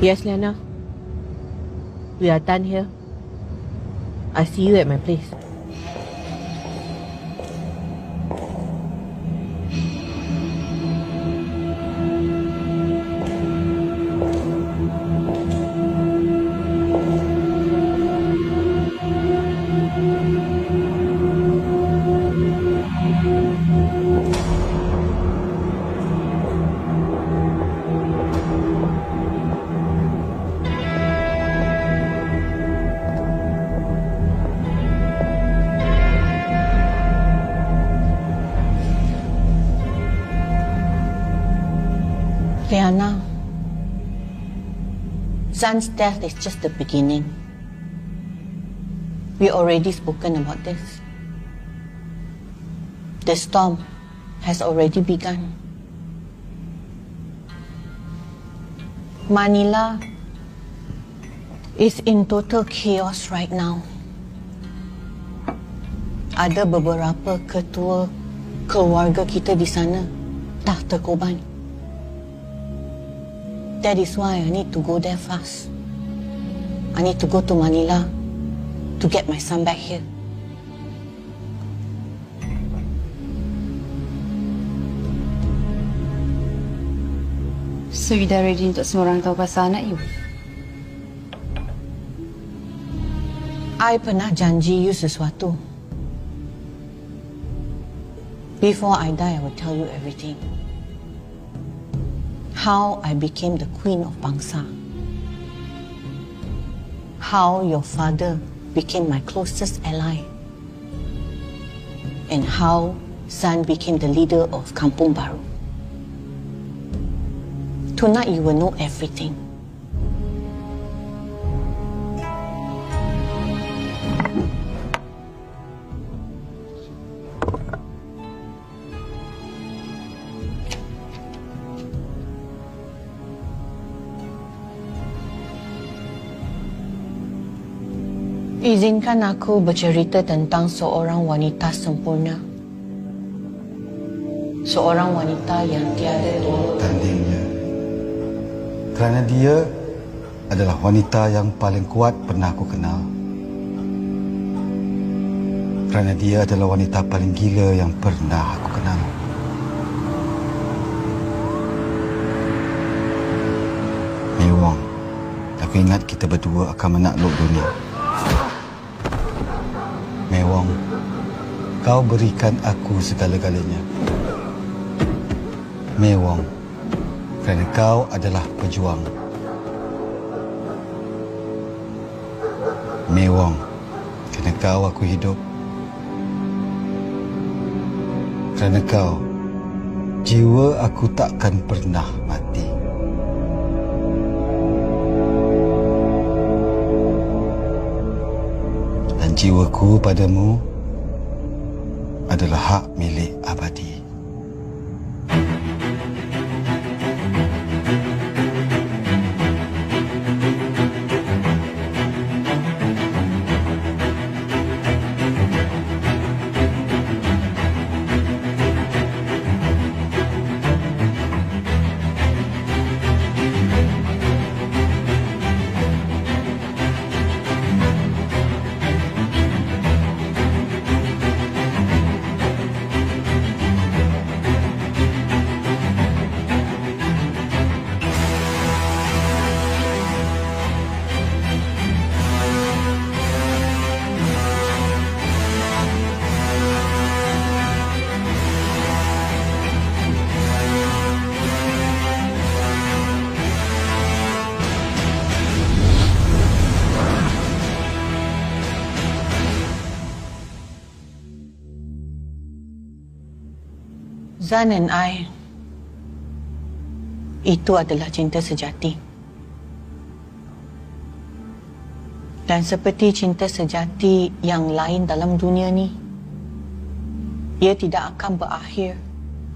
Yes, Liana. We are done here. I see you at my place. Zan's death is just the beginning. We already spoken about this. The storm has already begun. Manila is in total chaos right now. Ada beberapa ketua keluarga kita di sana dah terkorban. That is why I need to go there fast. I need to go to Manila to get my son back here. So you dah ready untuk semua orang tahu pasal anak you? I pernah janji you sesuatu. Before I die, I will tell you everything. How I became the queen of Bangsa. How your father became my closest ally. And how San became the leader of Kampung Baru. Tonight you will know everything. Izinkan aku bercerita tentang seorang wanita sempurna. Seorang wanita yang tiada tandingnya. Kerana dia adalah wanita yang paling kuat pernah aku kenal. Kerana dia adalah wanita paling gila yang pernah aku kenal. Mewang, aku ingat kita berdua akan menakluk dunia. Mewang, kau berikan aku segala-galanya. Mewang, kerana kau adalah pejuang. Mewang, kerana kau aku hidup. Kerana kau, jiwa aku takkan pernah jiwaku padamu adalah hak milik abadi. Zan and I itu adalah cinta sejati. Dan seperti cinta sejati yang lain dalam dunia ni, ia tidak akan berakhir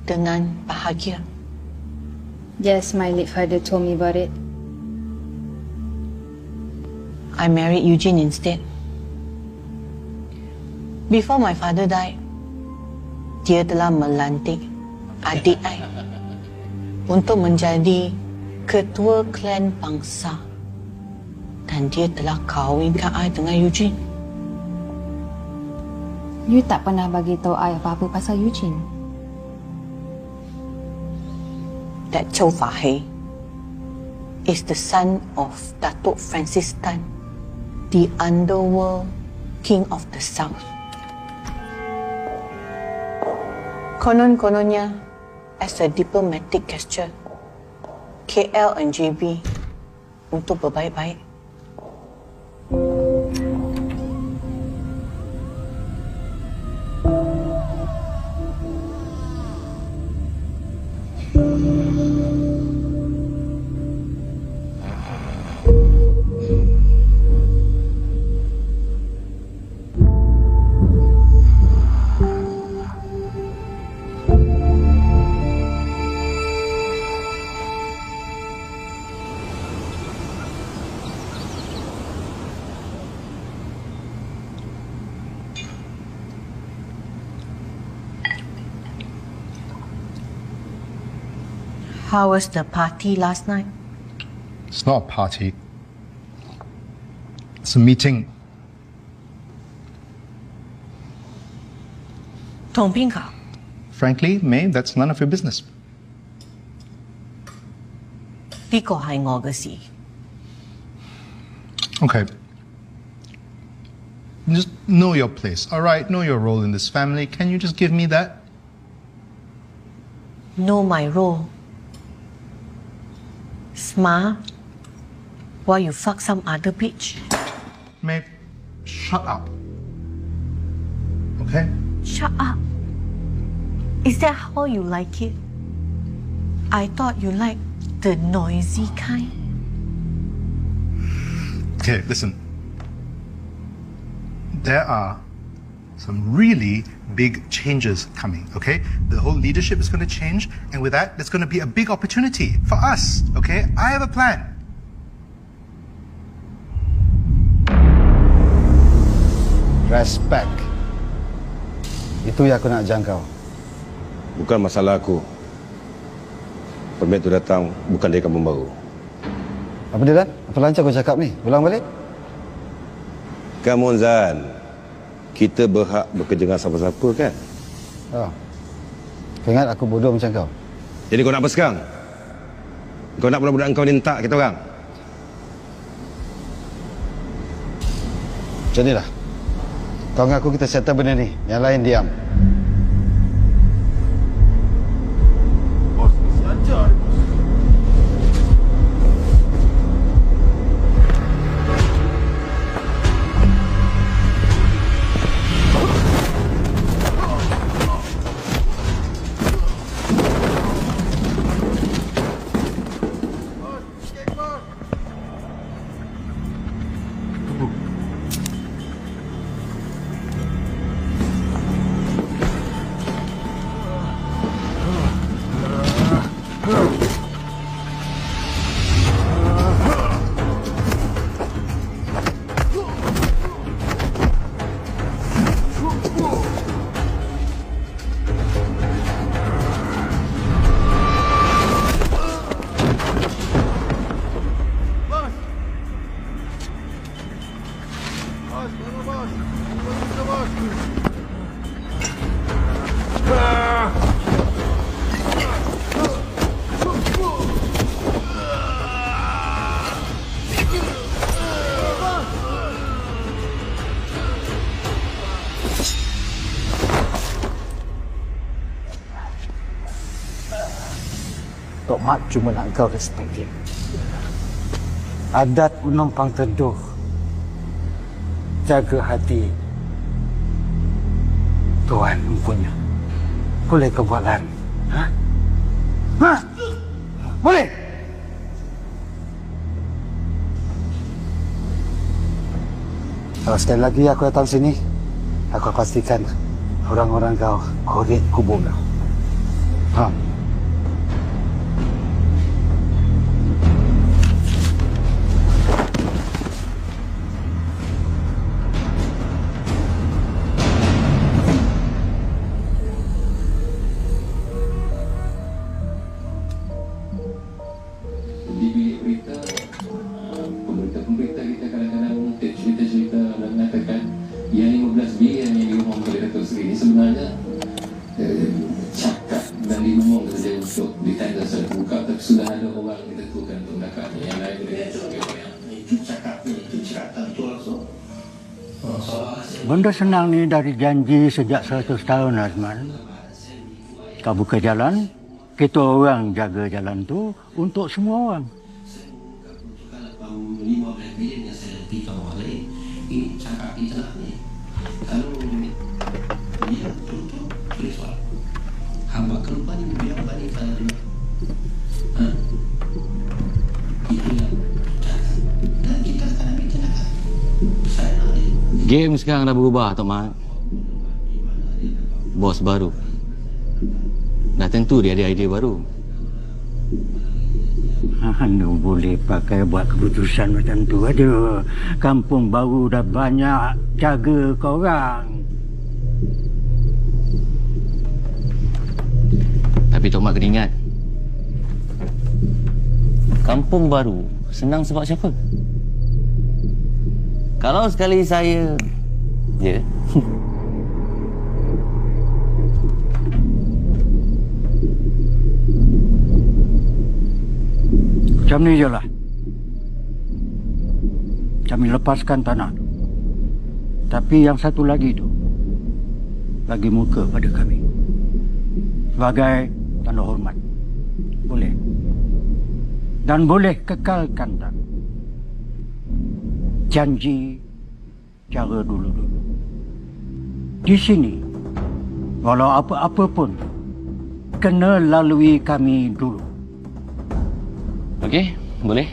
dengan bahagia. Yes, my late father told me about it. I married Eugene instead. Before my father died, dia telah melantik adik I untuk menjadi ketua klan bangsa. Dan dia telah kahwinkan I dengan Eugene. You tak pernah bagi tahu I apa-apa pasal Eugene. That Chow Fahey is the son of Datuk Francis Tan, the underworld king of the south. Konon-kononnya, as a diplomatic gesture, KL and JB untuk berbaik-baik. How was the party last night? It's not a party. It's a meeting. 同边个？ Frankly, May, that's none of your business. 呢个系我嘅事。 Okay. Just know your place, all right? Know your role in this family. Can you just give me that? Know my role. Smart. While you fuck some other bitch. May, shut up. Okay? Shut up. Is that how you like it? I thought you liked the noisy kind. Okay, listen. There are some really big changes coming, okay? The whole leadership is going to change, and with that, there's going to be a big opportunity for us, okay? I have a plan. Respect. Itu yang aku nak jangkau. Bukan masalah aku. Permit tu datang bukan dari kampung baru. Apa dia, Dan? Apa lancar kau cakap ni? Ulang balik. Kamu Zan, kita berhak bekerja dengan siapa-siapa kan? Oh. Kau ingat aku bodoh macam kau? Jadi kau nak apa sekarang? Kau nak budak-budak kau ni tak kita orang? Macam ni lah. Kau dengan aku kita settle benda ni. Yang lain diam. Cuma nak kau respect dia. Adat menumpang teduh. Jaga hati. Tuhan mempunya. Boleh kau buat lari? Ha? Ha? Boleh? Kalau sekali lagi aku datang sini, aku pastikan orang-orang kau korek kubur kau. Ha? Senang ni dari janji sejak 100 tahun Azman. Kau buka jalan, kita orang jaga jalan tu untuk semua orang. 15 bilion yang saya beritahu orang lain ini cakap ni kalau dia betul-betul tulis soal hamba kelupa ni Game sekarang dah berubah, Tok Mat. Bos baru. Dah tentu dia ada idea baru. Mana boleh pakai buat keputusan macam tu aja. Kampung baru dah banyak jaga korang. Tapi Tok Mat kena ingat. Kampung baru senang sebab siapa? Kalau sekali saya... Ya. Macam ni je lah. Kami lepaskan tanah. Tapi yang satu lagi tu, bagi muka pada kami. Sebagai tanda hormat. Boleh. Dan boleh kekalkan tak? Janji cara dulu-dulu. Di sini, walau apa-apa pun, kena lalui kami dulu. Okey, boleh.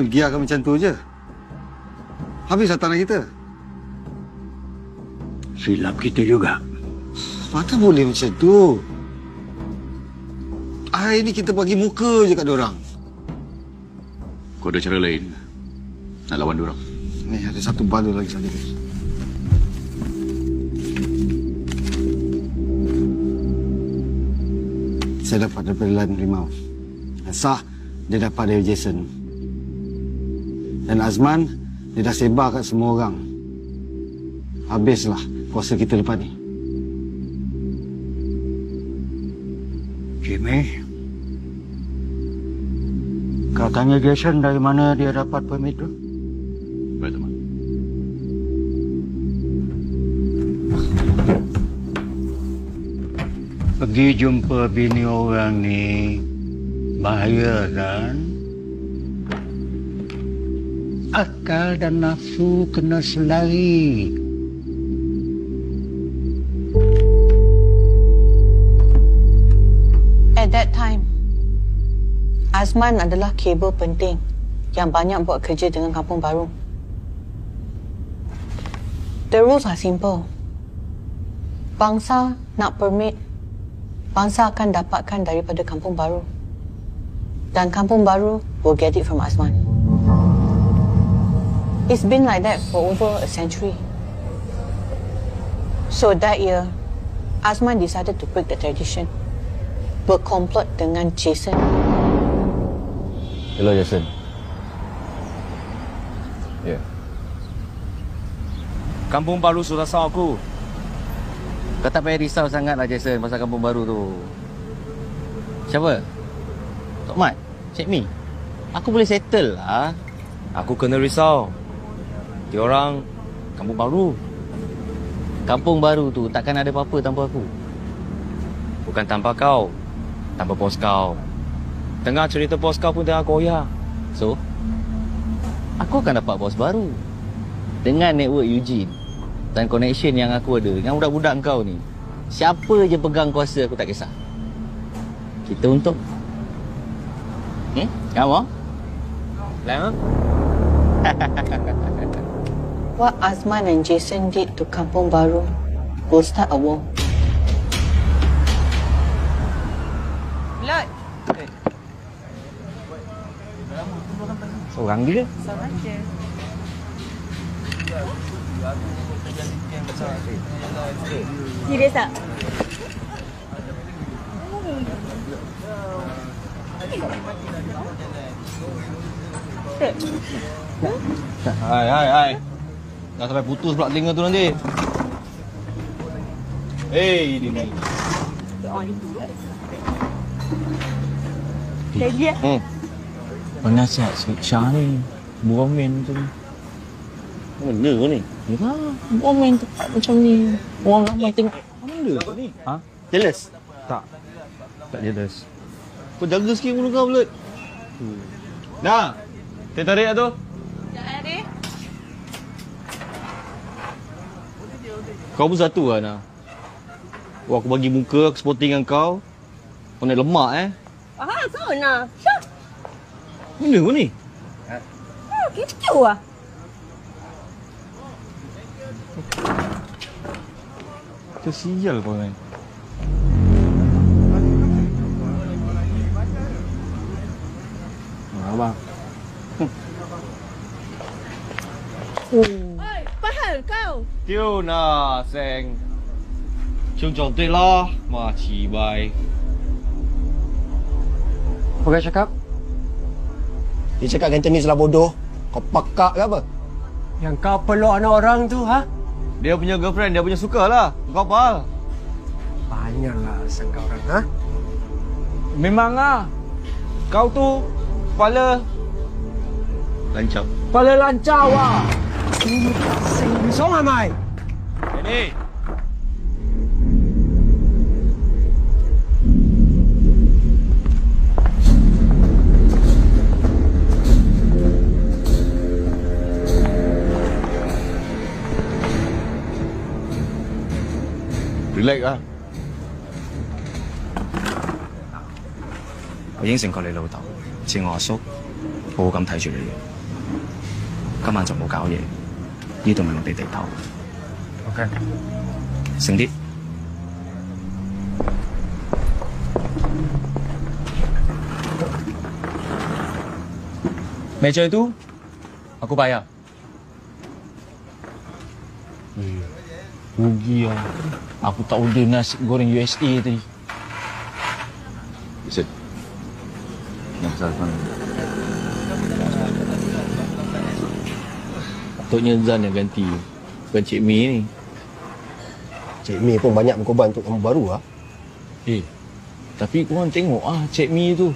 Boleh biarkan macam tu je? Habislah tanah kita. Silap kita juga. Mana boleh macam tu? Hari ni kita bagi muka je kat orang. Kau ada cara lain nak lawan diorang. Ni ada satu bala lagi saja. Saya dapat daripada Lan Rimau. Sah dia dapat dari Jason. Dan Azman dia dah sebar kat semua orang. Habislah kuasa kita lepas ni. Jimmy, kau tanya Jason dari mana dia dapat permit tu? Baik, teman. Pergi jumpa bini orang ni bahaya kan? Akal dan nafsu kena selari. At that time, Azman adalah kabel penting yang banyak buat kerja dengan kampung baru. The rules are simple. Bangsa nak permit, bangsa akan dapatkan daripada kampung baru. Dan kampung baru will get it from Azman. It's been like that for over a century. So that year, Azman decided to break the tradition. Berkomplot dengan Jason. Hello, Jason. Ya. Kampung baru sudah sah aku. Kau tak payah risau sangatlah Jason pasal kampung baru tu. Siapa? Tok Mat? Cik Mi? Aku boleh settle lah. Aku kena risau. Diorang kampung baru. Kampung baru tu takkan ada apa-apa tanpa aku. Bukan tanpa kau. Tanpa bos kau. Tengah cerita bos kau pun tengah koyak. So, aku akan dapat bos baru. Dengan network Eugene dan connection yang aku ada dengan budak-budak kau ni. Siapa je pegang kuasa aku tak kisah. Kita untung. Hmm? Kamu? Lama? what Azman and Jason did to Kampung Baru will start a war. Blood. Seorang je. Seorang je. Serius tak? Hmm. Hai, hai, hai. Dah sampai putus pula telinga tu nanti. Hei, dia ni. Jadi Hmm. Penasihat si Syah ni. Buromen tu. Benda kau ni? Ya lah. Buromen tu macam ni. Orang ramai tengok. Benda kau ni? Ha? Jealous? Tak. Tak jealous. Kau jaga sikit mulut kau, Belut. Dah. Teh tarik lah tu. Kau pun satu lah, Nah. Wah, aku bagi muka, aku sporting dengan kau. Kau naik lemak, eh. Faham kau nak? Syah. Benda kau ni? Hmm, kecoh lah. Kau ni. Ah, abang. Oi, faham kau? 丢那声，兄长对啦，马奇拜。 Apa kau cakap? Dia cakap Cantonese lah bodoh. Kau pakak ke apa? Yang kau peluk anak orang tu, ha? Dia punya girlfriend, dia punya suka lah. Kau apa? Banyaklah alasan kau orang, ha? Memang ah. Kau tu kepala lancap. Kepala 唔爽系咪？爷爷，你叻啊！我应承过你老豆，似我阿叔，好好咁睇住你。今晚就冇搞嘢。呢度咪我哋地头。 OK。醒啲。Meja itu aku bayar. Eh, rugi lah. Aku tak order nasi goreng USA tadi. Isid. Yang kesalahan. Patutnya Zan yang ganti. Bukan Cik Mi ni. Cik Mi pun banyak berkorban untuk kamu baru lah. Eh, tapi korang tengok ah Cik Mi tu.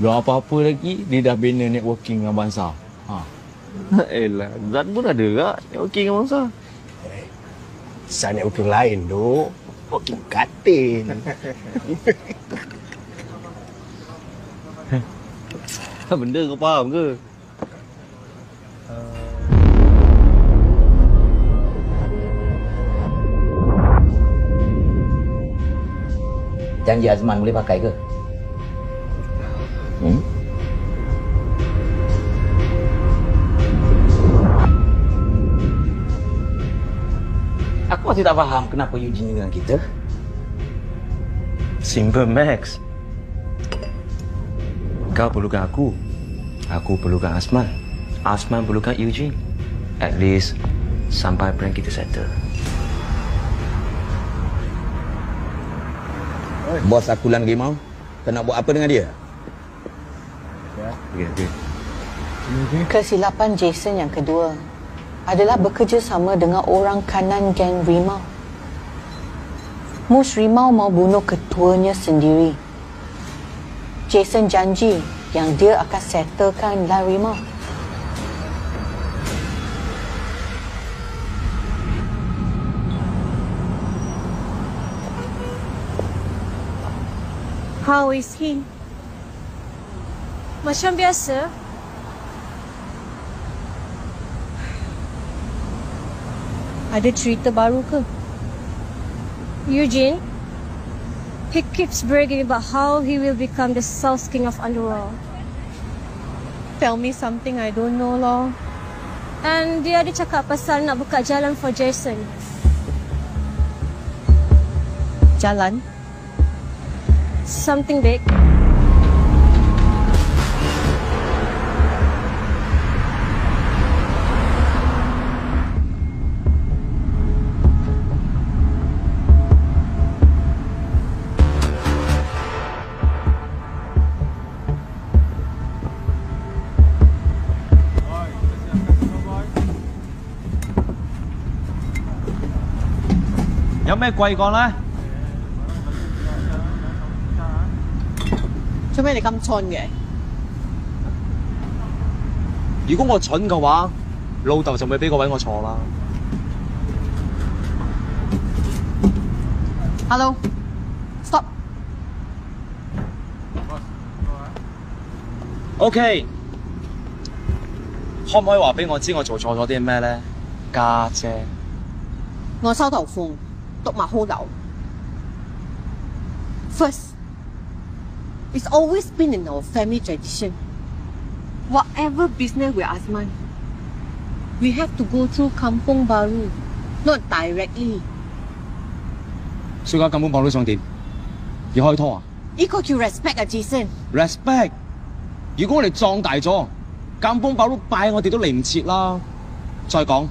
Belum apa-apa lagi, dia dah bina networking dengan bangsa. Ha. Elah, Zan pun ada tak networking dengan bangsa? Saya networking lain tu. Networking katin. Benda kau faham ke? Janji Azman boleh pakai ke? Hmm? Aku masih tak faham kenapa Eugene dengan kita. Simple Max. Kau perlukan aku. Aku perlukan Asman. Asman perlukan Eugene. At least sampai prank kita settle. Bos aku Lan Rimau, kau nak buat apa dengan dia? Okay, okay. Kesilapan Jason yang kedua adalah bekerjasama dengan orang kanan geng Rimau. Mus Rimau mau bunuh ketuanya sendiri. Jason janji yang dia akan settlekan Lan Rimau. How is he? Macam biasa. Ada cerita baru ke? Eugene, he keeps bragging about how he will become the South King of Underworld. Tell me something I don't know lor. And dia ada cakap pasal nak buka jalan for Jason. Jalan? something big. Giống mấy quay con đó à? 做咩你咁蠢嘅？如果我蠢嘅話，老豆就咪俾個位我坐啦。Hello，stop。OK，可唔可以話俾我知我做錯咗啲咩咧？家姐，我收頭款，讀埋好樓。First, it's always been in our family tradition. Whatever business with Asman, we have to go through Kampong Baru, not directly. 所以而家根本講都想點？要開拖啊 Equal to respect 啊，Jason。？respect。如果我哋壯大咗，監風爆都拜我哋都嚟唔切啦。再講，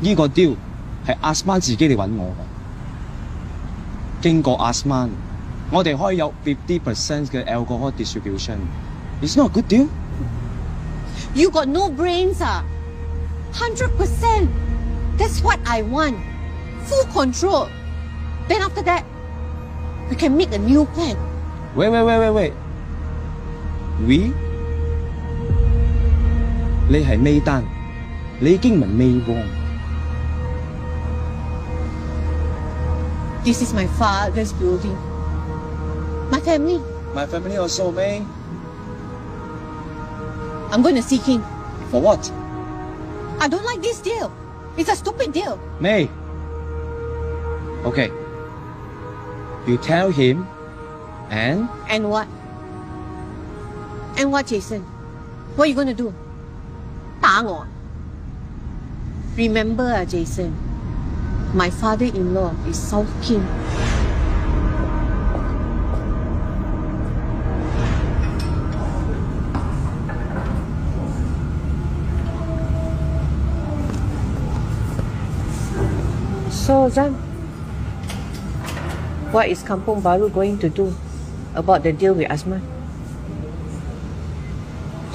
呢、個 deal 係阿斯曼自己嚟揾我嘅。經過阿斯曼，我哋可以有 fifty percent 嘅 alcohol distribution。It's not a good deal。 You got no brains 啊，hundred percent. That's what I want. Full control. Then after that, we can make a new plan. 喂喂喂喂喂，We？你系尾单，你已经唔系尾王。 This is my father's building. My family. My family also, May. I'm going to see him. For what? I don't like this deal. It's a stupid deal. May. Okay. You tell him and? And what? And what, Jason? What are you going to do? 打我? Remember, Jason, my father-in-law is South King. So, Zan, what is Kampung Baru going to do about the deal with Asman?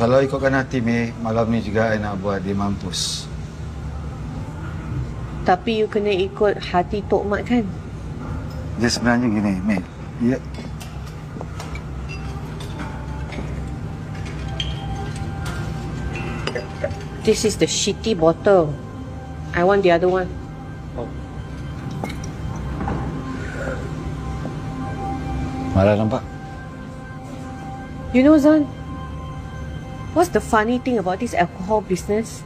Kalau ikutkan hati, Mei, malam ni juga I nak buat dia mampus. Tapi you kena ikut hati Tok Mat kan? Dia sebenarnya gini, Mei. Ya, This is the shitty bottle. I want the other one. Malah nampak. You know, Zan, what's the funny thing about this alcohol business?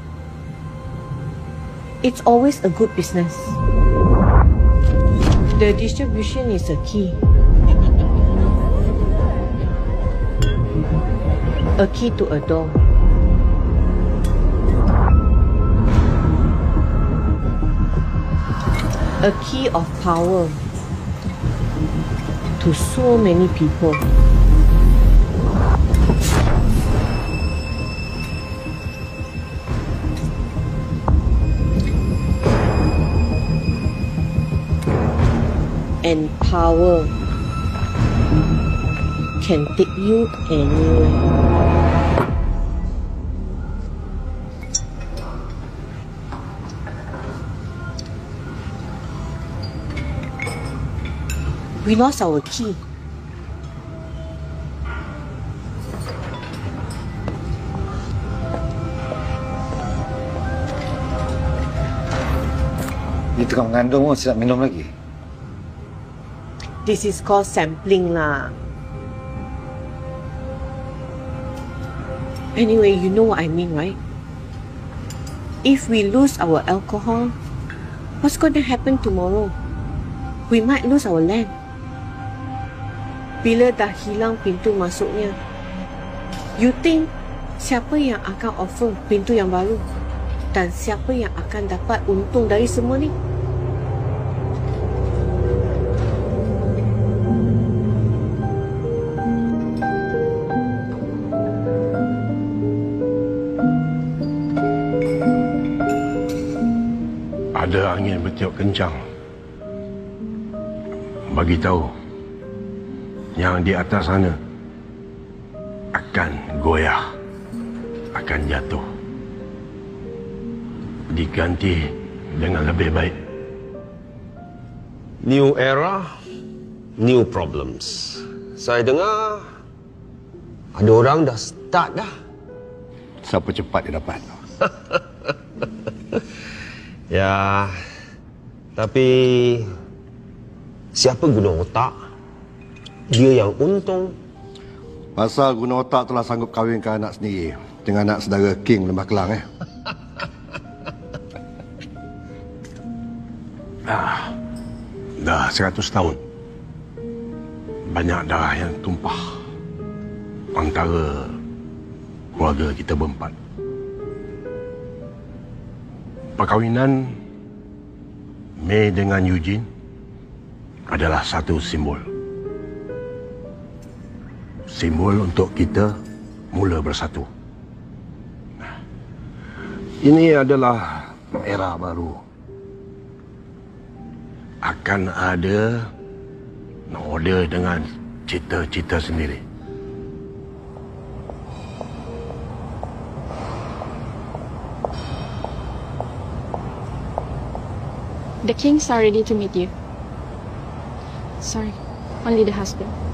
It's always a good business. The distribution is a key. A key to a door. A key of power to so many people. And power can take you anywhere. We lost our key. Dia tengah mengandung pun sedap minum lagi. This is called sampling lah. Anyway, you know what I mean, right? If we lose our alcohol, what's going to happen tomorrow? We might lose our land. Bila dah hilang pintu masuknya, you think siapa yang akan offer pintu yang baru? Dan siapa yang akan dapat untung dari semua ni? Ada angin bertiup kencang. Bagi tahu yang di atas sana akan goyah, akan jatuh. Diganti dengan lebih baik. New era, new problems. Saya dengar ada orang dah start dah. Siapa cepat dia dapat? Ya, tapi siapa guna otak? Dia yang untung. Pasal guna otak telah sanggup kahwinkan anak sendiri dengan anak saudara King Lembah Kelang eh. Ah, dah 100 tahun. Banyak darah yang tumpah antara keluarga kita berempat. Perkahwinan May dengan Eugene adalah satu simbol. Simbol untuk kita mula bersatu. Ini adalah era baru. Akan ada order dengan cita-cita sendiri. The kings are ready to meet you. Sorry, only the husband.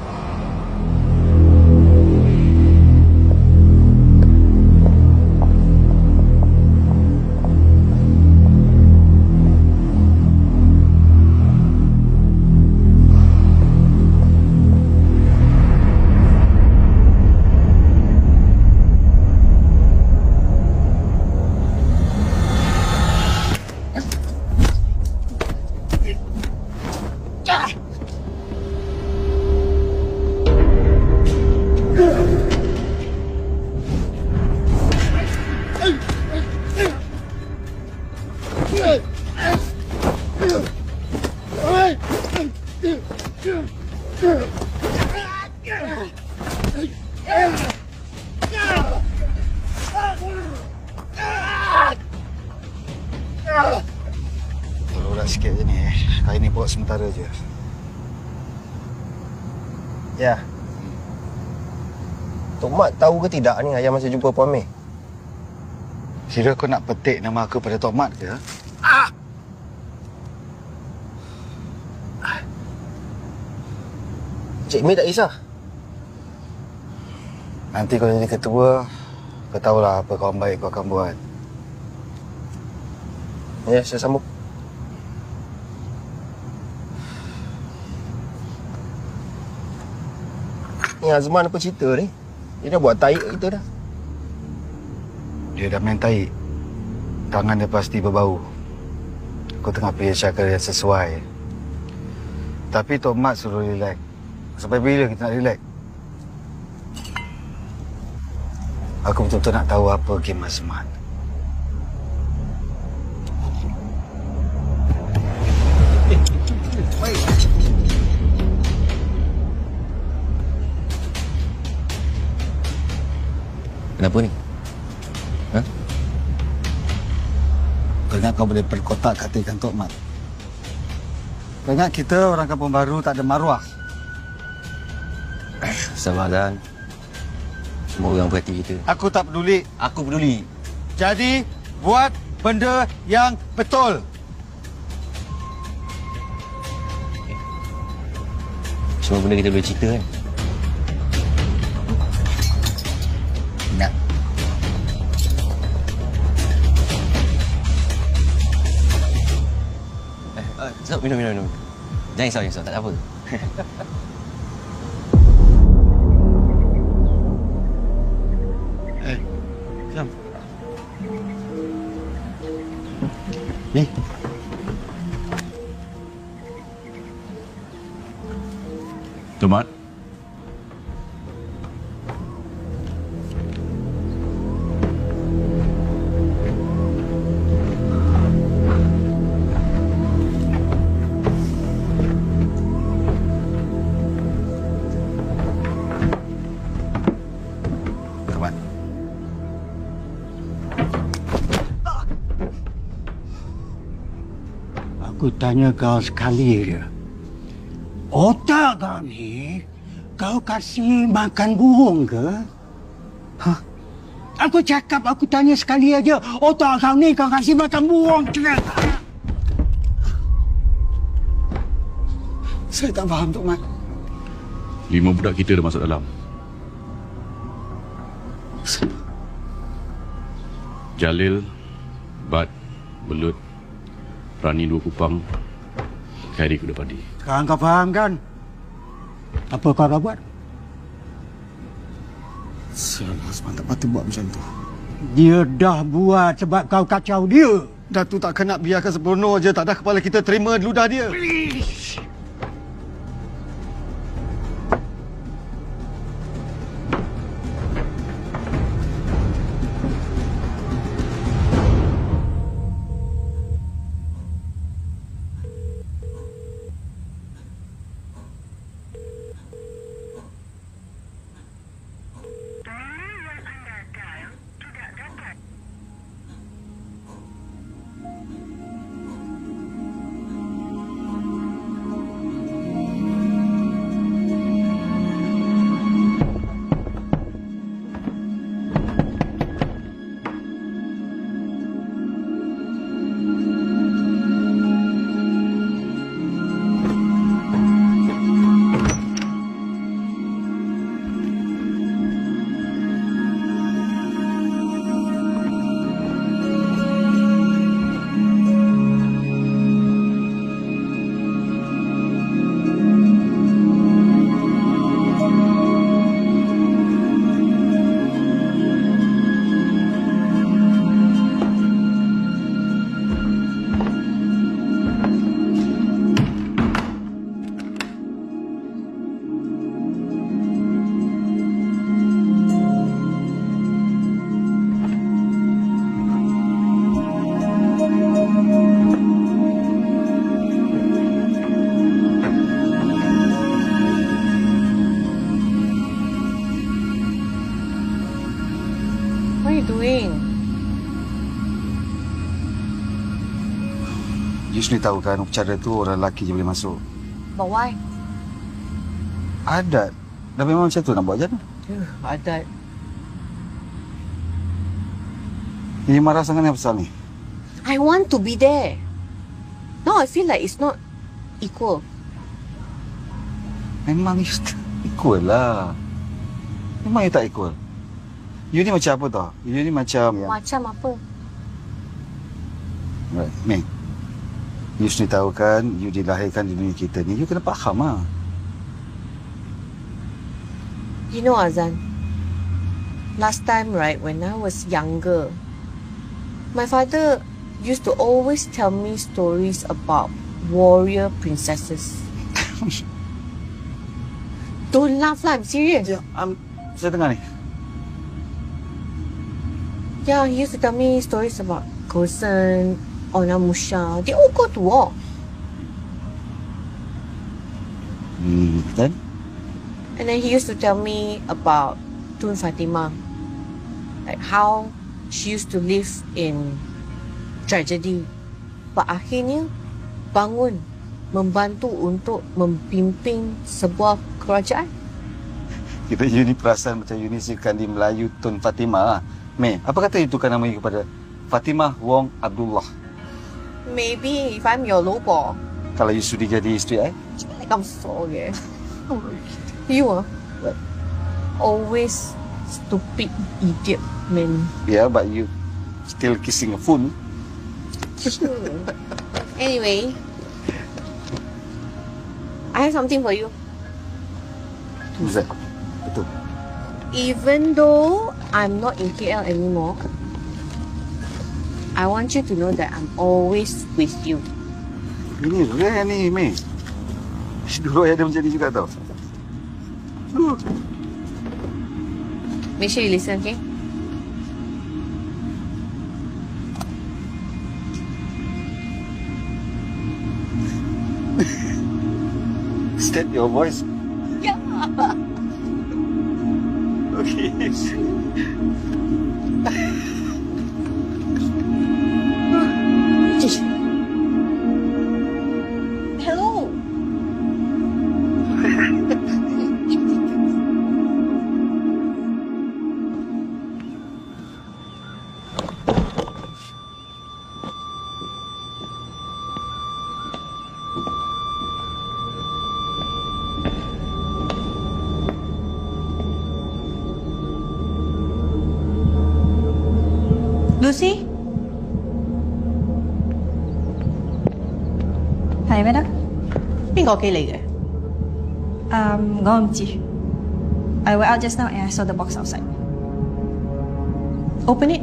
Tahu ke tidak ni ayah masa jumpa Puan Mei? Kira kau nak petik nama aku pada Tok Mat ke? Cik Mei tak kisah. Nanti kau jadi ketua, kau tahulah apa kawan baik kau akan buat. Ya, saya sambung. Ni Azman apa cerita ni? Dia dah buat taik kita dah. Dia dah main taik. Tangan dia pasti berbau. Kau tengah pilih cara yang sesuai. Tapi Tok Mat suruh relax. Sampai bila kita nak relax? Aku betul-betul nak tahu apa game Azman. Kenapa ni? Ha? Kau ingat kau boleh perkotak katakan Tok Mat? Kau ingat kita orang kampung baru tak ada maruah? Sabar Dan. Semua orang perhati kita. Aku tak peduli. Aku peduli. Jadi, buat benda yang betul. Semua benda kita boleh cerita kan? Minum, minum, minum. Jangan risau, jangan risau. Tak ada apa. tanya kau sekali je. Otak kau ni, kau kasih makan burung ke? Hah? Aku cakap, aku tanya sekali aja. Otak kau ni kau kasih makan burung ke? Saya tak faham, Tok Mat. Lima budak kita dah masuk dalam. Jalil, Bat, Belut, Rani dua kupang, Khairi kuda padi. Sekarang kau faham kan? Apa kau dah buat? Sial, Azman tak patut buat macam tu. Dia dah buat sebab kau kacau dia. Datuk takkan nak biarkan sembrono je. Tak ada kepala kita terima ludah dia. What Yusni tahu kan upacara tu orang lelaki je boleh masuk. But why? Adat. Dah memang macam tu nak buat macam mana? Duh, adat. Ini marah sangat ni pasal ni. I want to be there. No, I feel like it's not equal. Memang you equal lah. Memang you tak equal. You ni macam apa tau? You ni macam... Macam apa? Right. Mei. Yusni tahu kan, you dilahirkan di dunia kita ni. You kena faham lah. You know, Azan, last time, right, when I was younger, my father used to always tell me stories about warrior princesses. Don't laugh lah, I'm serious. Yeah, I'm, saya dengar ni. Yeah, he used to tell me stories about Gosen, Ona Musha. They all go to war. Hmm, then? And then he used to tell me about Tun Fatima. Like how she used to live in tragedy. But akhirnya bangun membantu untuk mempimpin sebuah kerajaan. Kita you ni perasan macam you ni sukan di Melayu Tun Fatimah lah. Mei, apa kata you tukar nama kepada Fatimah Wong Abdullah? Maybe if I'm your Kalau you sudi jadi isteri I? like I'm sorry. you are always stupid idiot man. Yeah, but you still kissing a fool. anyway, I have something for you. Who's that? Betul. Even though I'm not in KL anymore, I want you to know that I'm always with you. Ini rare ni, Mei. Dulu ayah dia macam ni juga tau. Dulu. Make sure you listen, okay? Is that your voice? Yeah. Okay. Hello. 边个寄嚟嘅？ Um, 我唔知。I went out just now and I saw the box outside. Open it.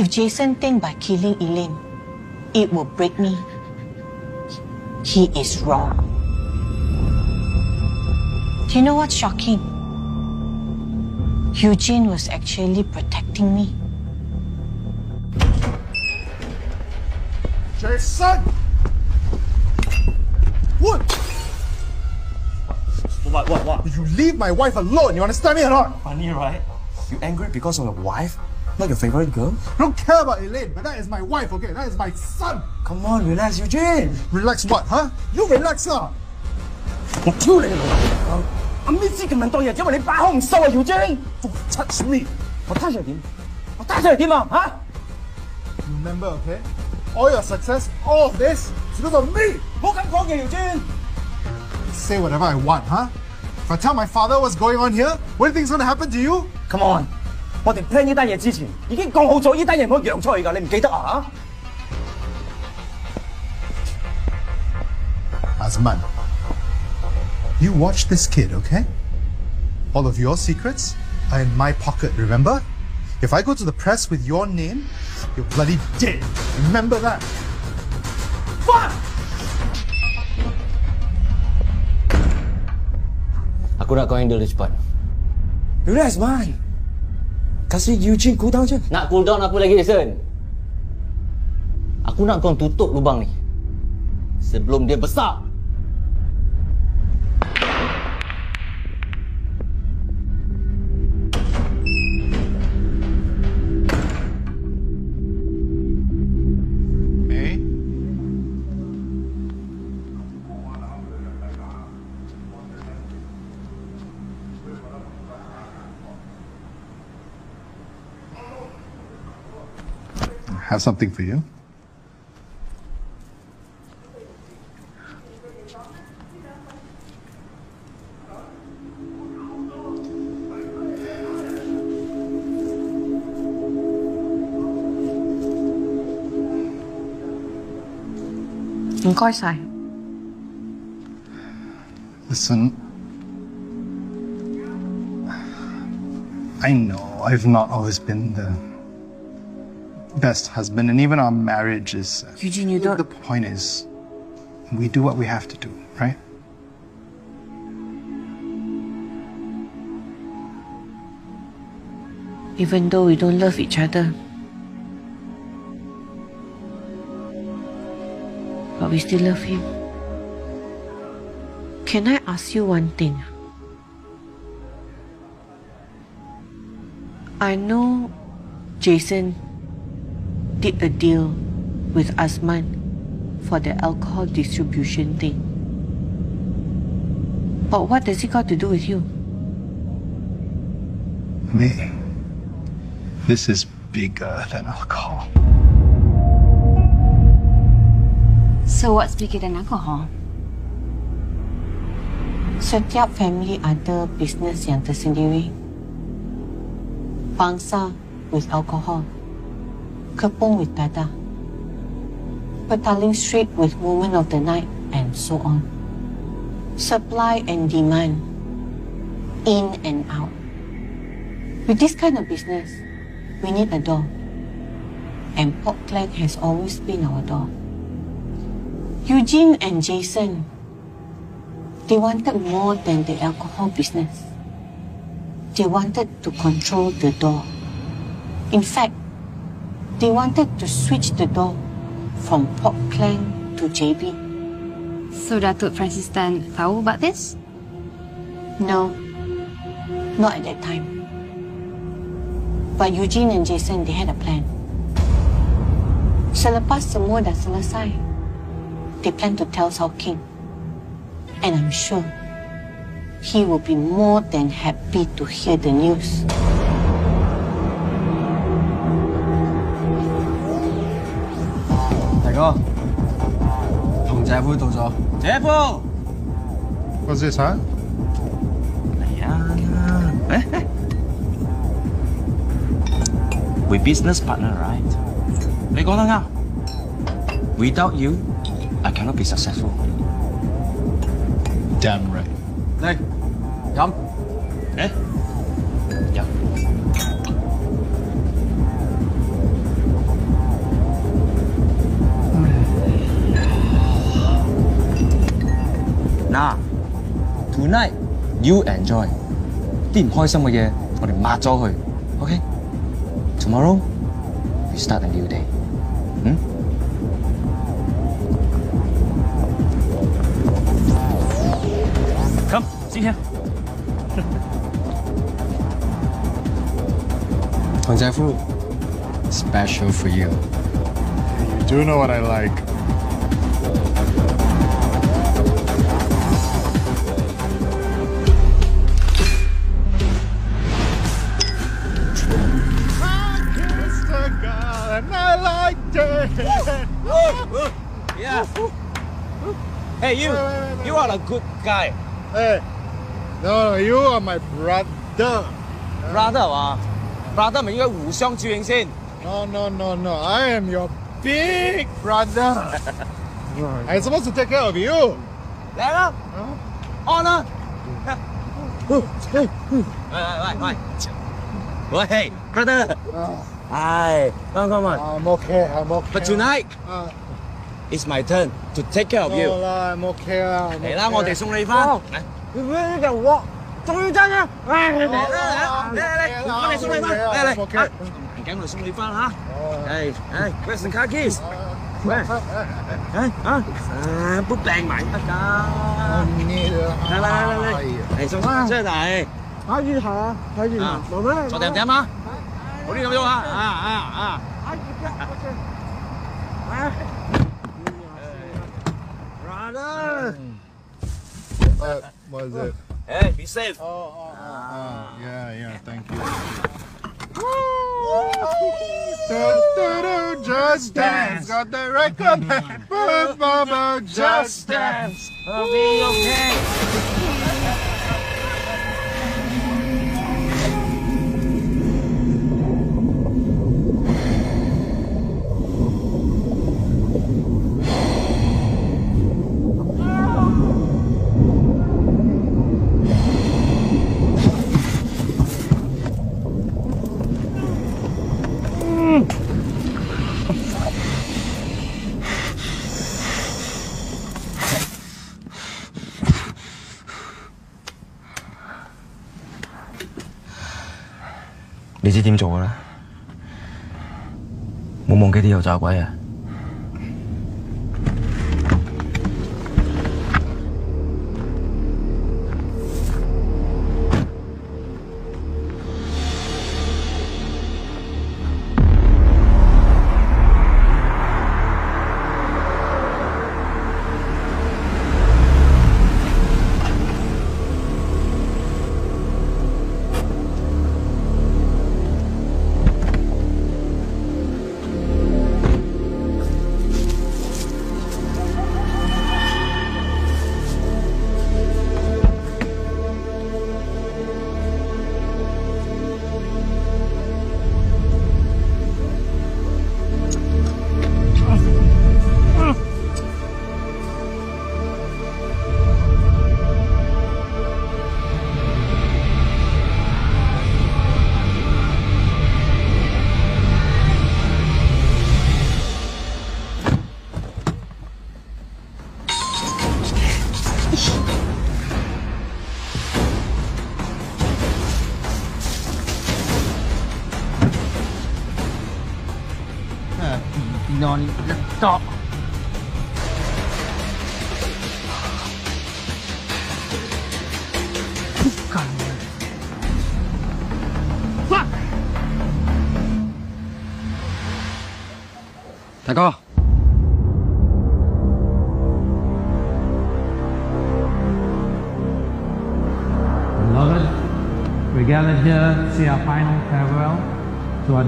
If Jason think by killing Elaine, it will break me, he is wrong. Do you know what's shocking? Eugene was actually protecting me. Jason! What? What, what, what? You leave my wife alone, you understand me or not? Funny, right? You angry because of your wife? Not your favorite girl? I don't care about Elaine, but that is my wife, okay? That is my son! Come on, relax, Eugene! Relax what, huh? You relax lah! 我挑你老豆！阿咪知咁撚多嘢，因为你把口唔收啊，Eugene！仲 touch me！我 touch 系点？我 touch 系点啊？吓！ Remember, okay? All your success, all of this, is because of me! 冇咁讲嘅，Eugene！ Say whatever I want, huh? If I tell my father what's going on here, what do you think is going to happen to you? Come on！ 我哋 plan 呢單嘢之前已經講好咗，呢單嘢唔可以揚出去㗎，你唔記得啊？Azman, you watch this kid, okay? All of your secrets are in my pocket, remember? If I go to the press with your name, you're bloody dead. Remember that. Fuck! Aku nak kau handle dia cepat. Relax, man. Kasih Eugene cool down je. Nak cool down apa lagi, Jason? Aku nak kau tutup lubang ni. Sebelum dia besar. Have something for you. Listen, I know I've not always been the best husband, and even our marriage is. Eugene, you don't. The point is, we do what we have to do, right? Even though we don't love each other. But we still love him. Can I ask you one thing? I know Jason did a deal with Asman for the alcohol distribution thing. But what does it got to do with you? Me? this is bigger than alcohol. So what's bigger than alcohol? Setiap family ada bisnes yang tersendiri. Bangsa with alcohol. Kepung with dada. Petaling street with woman of the night and so on. Supply and demand. In and out. With this kind of business, we need a door. And Port has always been our door. Eugene and Jason they wanted more than the alcohol business. They wanted to control the door. In fact, they wanted to switch the door from Port Klang to JB. So Datuk Francis Tan tahu about this? No, not at that time. But Eugene and Jason, they had a plan. Selepas semua dah selesai, they plan to tell Sao King. And I'm sure he will be more than happy to hear the news. What's this, huh? 嚟啊！诶诶，We business partner, right？你讲得啱。Without you, I cannot be successful. Damn right. 嚟饮。诶饮。 嗱，tonight you enjoy 啲唔開心嘅嘢，我哋抹咗佢，OK？Tomorrow we start a new day。嗯？Come, sit here。唐姐夫，special for you。You do know what I like. Hey, you. You are a good guy. Hey, no, no, you are my brother. Brother 话，brother 咪应该互相照应先。 No, no, no, no. I am your big brother. I'm supposed to take care of you. 嚟啦，on 啦。喂喂喂喂，喂，brother。Hi, come come on. I'm okay. I'm okay. But tonight, Uh, it's my turn to take care of no you. lah, I'm okay 啦。嚟啦，我哋送你翻。嚟你咩人喎？仲要真啊？唉，嚟嚟嚟嚟嚟，我哋送你翻，嚟嚟， OK 啊唔紧我哋送你翻吓。诶诶，Where's the car keys？喂，诶啊啊，不病埋得㗎。嚟嚟嚟嚟嚟，嚟送翻出嚟。睇住下，睇住下，慢慢嚟。坐定定啊！好啲咁喐啊！啊啊啊 ！Brother，Uh, what is it? Hey, be safe. Oh, oh, oh. Ah, yeah, yeah, thank you. Just dance. Got the record. Boom, boom, boom, just dance. I'll be okay. 知點做㗎啦？冇忘记啲油炸鬼啊！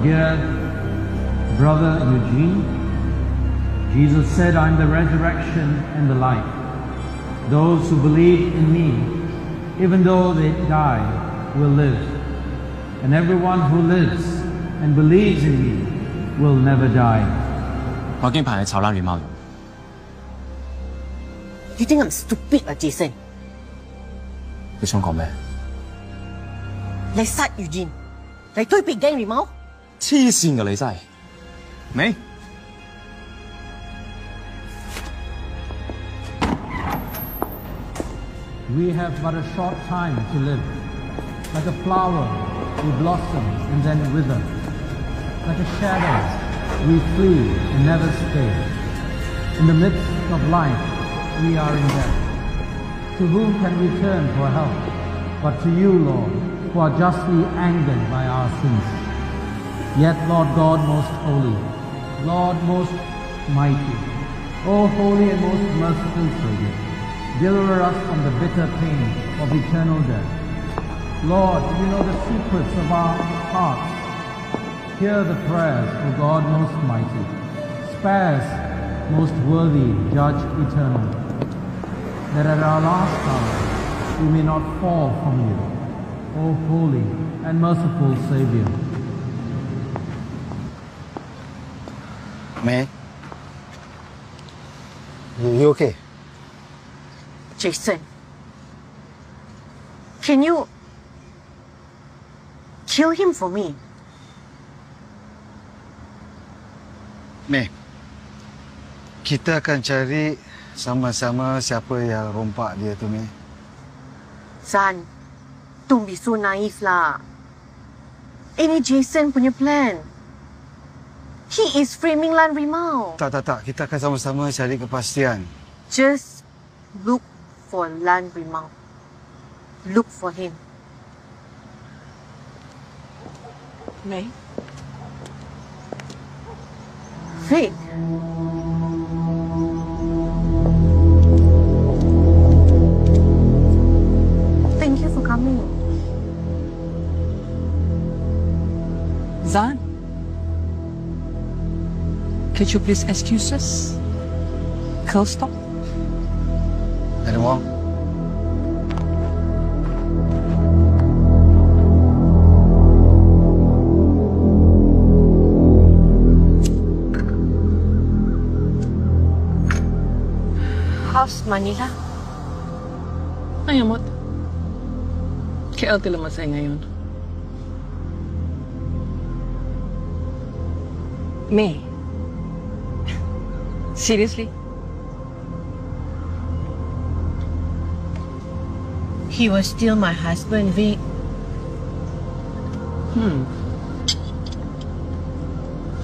dear brother Eugene. Jesus said, I'm the resurrection and the life. Those who believe in me, even though they die, will live. And everyone who lives and believes in me will never die. 我已经排喺炒冷羽毛用。 You think I'm stupid 啊，Jason？你想讲咩？嚟杀余燕，嚟推避惊羽毛。 黐线㗎你真系。未？ We have but a short time to live. Like a flower, we blossom and then wither. Like a shadow, we flee and never stay. In the midst of life, we are in death. To whom can we turn for help? But to you, Lord, who are justly angered by our sins. Yet, Lord God most holy, Lord most mighty, O holy and most merciful Savior, deliver us from the bitter pain of eternal death. Lord, you know the secrets of our hearts. Hear the prayers, O God most mighty. Spare us, most worthy Judge eternal, that at our last hour we may not fall from you, O holy and merciful Savior. May, you, you okay? Jason, can you kill him for me? May, kita akan cari sama-sama siapa yang rompak dia tu, May. San, don't be so naive lah. Ini Jason punya plan. He is framing Lan Rimau. Tak, tak, tak. Kita akan sama-sama cari kepastian. Just look for Lan Rimau. Look for him. May? Vic. Thank you for coming. Zan? Could you please excuse us? Call stop. Madam Wong. How's Manila? Ay, amot. KL Tilamasay ngayon. May. Seriously? He was still my husband, Vic. Hmm.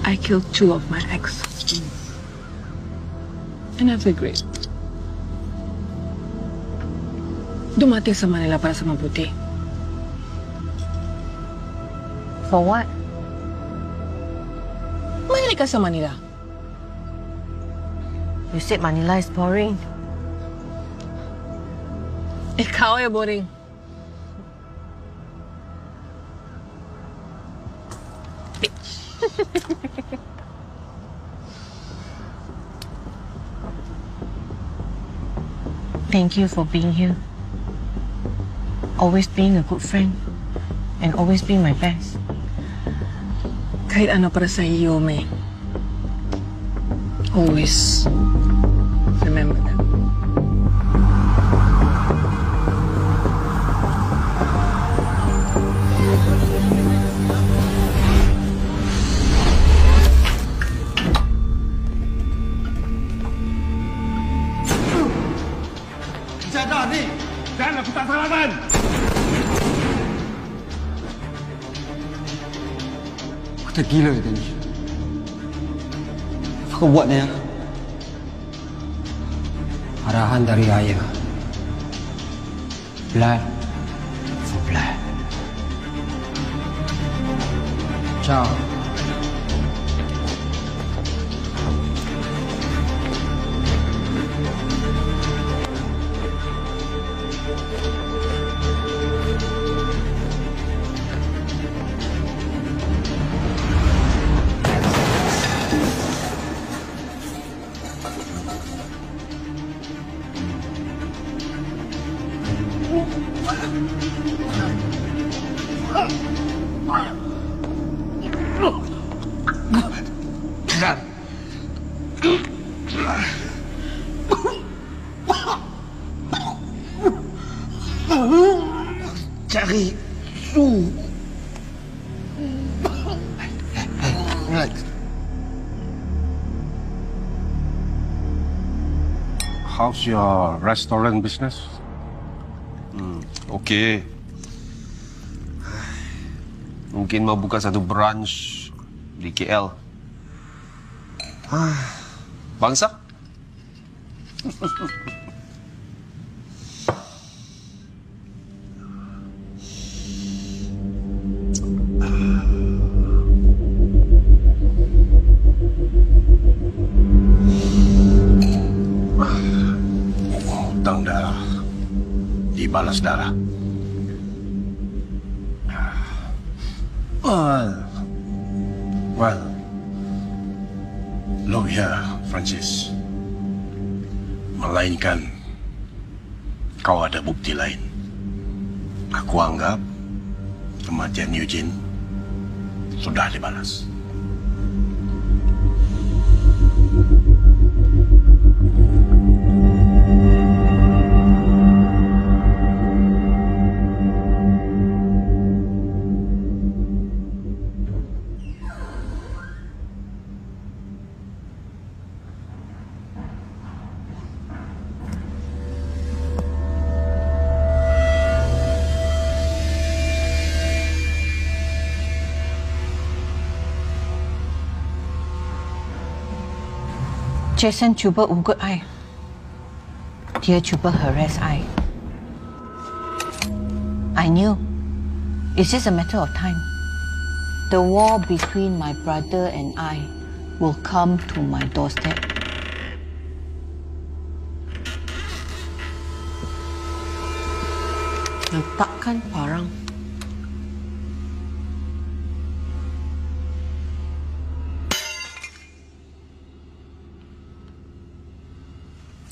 I killed two of my ex-husbands. And I feel great. Dumating sa Manila para sa mabuti. For what? Mahilig ka sa Manila. You said Manila is boring. Eh, Ikaw ay boring. Thank you for being here. Always being a good friend. And always being my best. Kahit ano para sa iyo, May. Always remember that. Jaga ni! Dan aku tak salahkan! Aku tak gila ke ni? Aku buat ni. ah. Arahan dari ayah. Blood for blood. Ciao. Your restaurant business? Hmm, okey. Mungkin mau buka satu branch di KL. Bangsa? Eugene sudah dibalas. Jason cuba ugut I. Dia cuba harass I. I knew. It's just a matter of time. The war between my brother and I will come to my doorstep. Letakkan parang.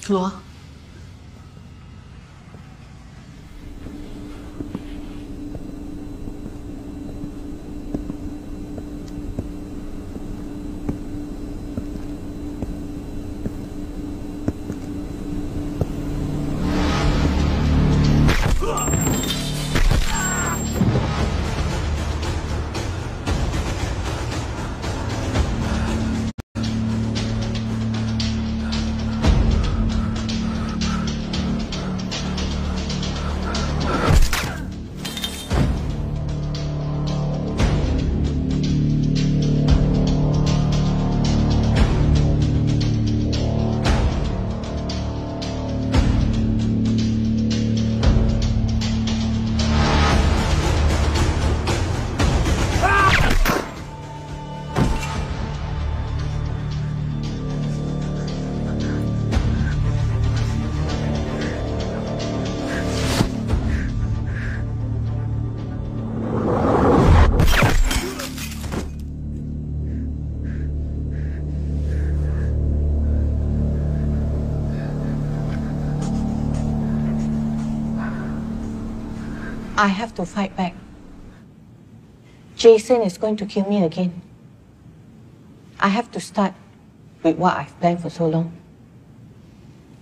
Keluar. I have to fight back. Jason is going to kill me again. I have to start with what I've planned for so long.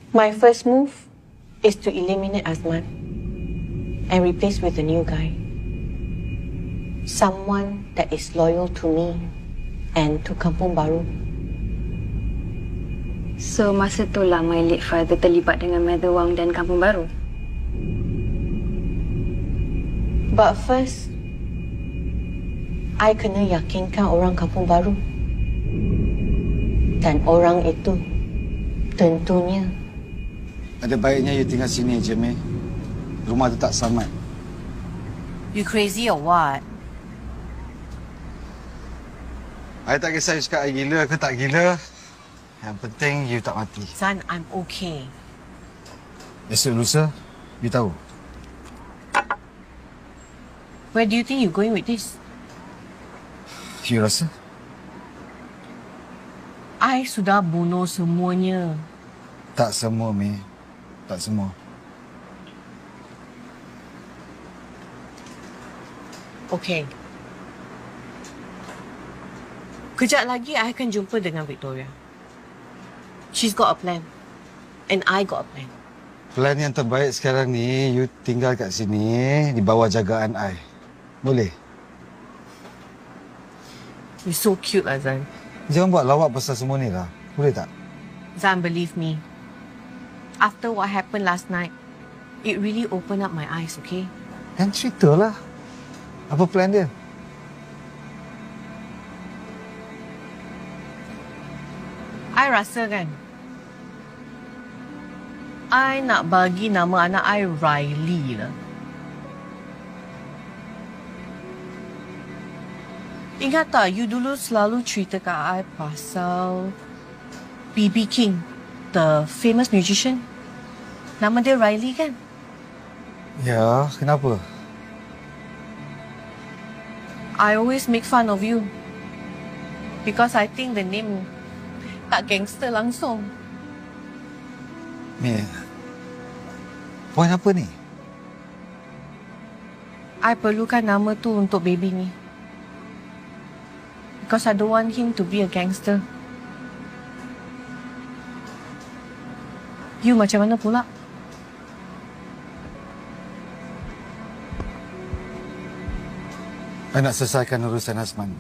My first move is to eliminate Azman and replace with a new guy. Someone that is loyal to me and to Kampung Baru. So masa tu my late father terlibat dengan Mather Wang dan Kampung Baru. But first, I kena yakinkan orang Kampung Baru. Dan orang itu tentunya Ada baiknya you tinggal sini je, May. Rumah tu tak selamat. You crazy or what? I tak kisah you cakap I gila ke tak gila. Yang penting you tak mati. Son, I'm okay. Esok lusa, you tahu. Where do you think you're going with this? You rasa? I sudah bunuh semuanya. Tak semua, Mi. Tak semua. Okay. Kejap lagi I akan jumpa dengan Victoria. She's got a plan. And I got a plan. Plan yang terbaik sekarang ni, you tinggal kat sini di bawah jagaan I. Boleh? You're so cute lah, Zan. Jangan buat lawak pasal semua ni lah. Boleh tak? Zan, believe me. After what happened last night, it really opened up my eyes, okay? Yang cerita lah. Apa plan dia? I rasa kan, I nak bagi nama anak I Riley lah. Ingat tak, you dulu selalu cerita kat I pasal B.B. King, the famous musician. Nama dia Riley kan? Ya, kenapa? I always make fun of you. Because I think the name tak gangster langsung. Mi, poin apa ni? I perlukan nama tu untuk baby ni. Because I don't want him to be a gangster. You macam mana pula? I nak selesaikan urusan Azman.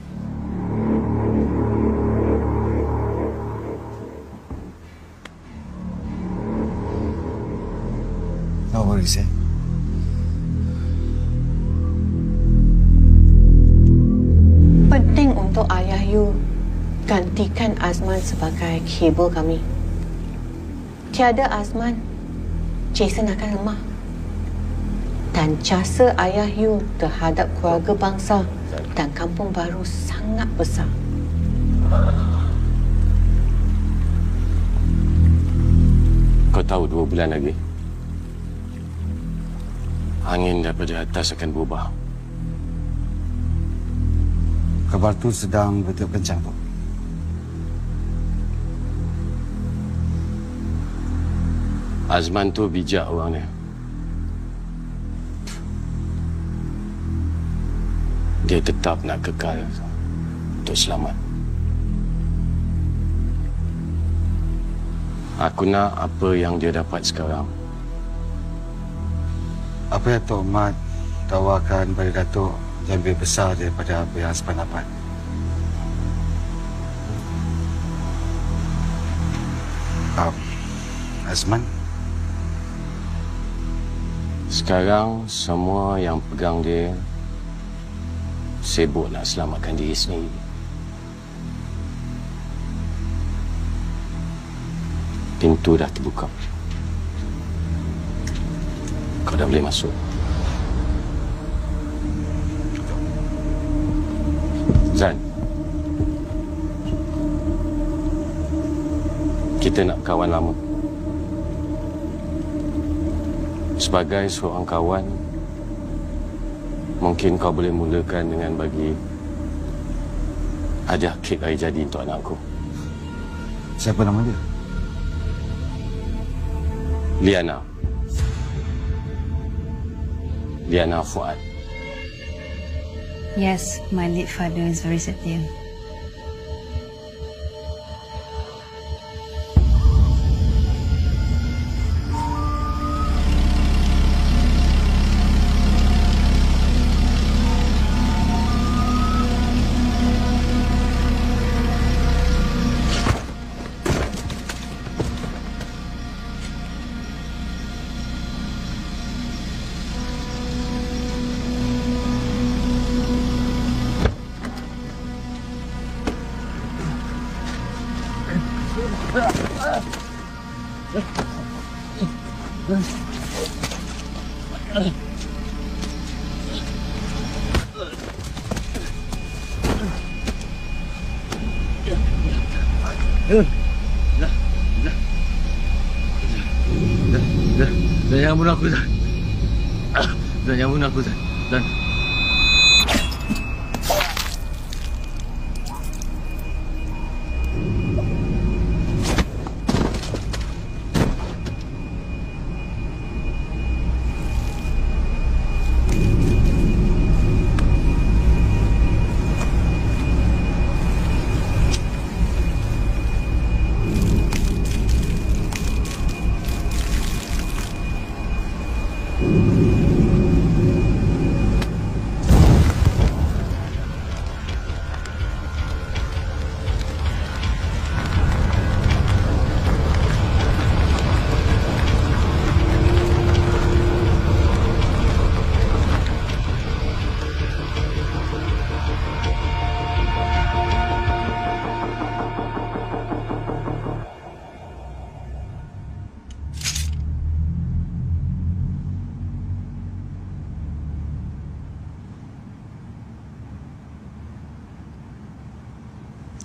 No worries, eh? Azman sebagai kabel kami. Tiada Azman, Jason akan lemah. Dan jasa ayah you terhadap keluarga bangsa dan kampung baru sangat besar. Kau tahu dua bulan lagi angin daripada atas akan berubah. Kabar tu sedang betul kencang tu. Azman tu bijak orang dia. Dia tetap nak kekal untuk selamat. Aku nak apa yang dia dapat sekarang. Apa yang Tok Mat tawarkan pada Datuk yang lebih besar daripada apa yang Azman dapat. Um, Azman, Sekarang semua yang pegang dia sibuk nak selamatkan diri sendiri. Pintu dah terbuka. Kau dah boleh masuk. Zan. Kita nak kawan lama. Sebagai seorang kawan, mungkin kau boleh mulakan dengan bagi hadiah kek hari jadi untuk anakku. siapa nama dia? Liana. Liana Fuad. Yes, my late father is very setia.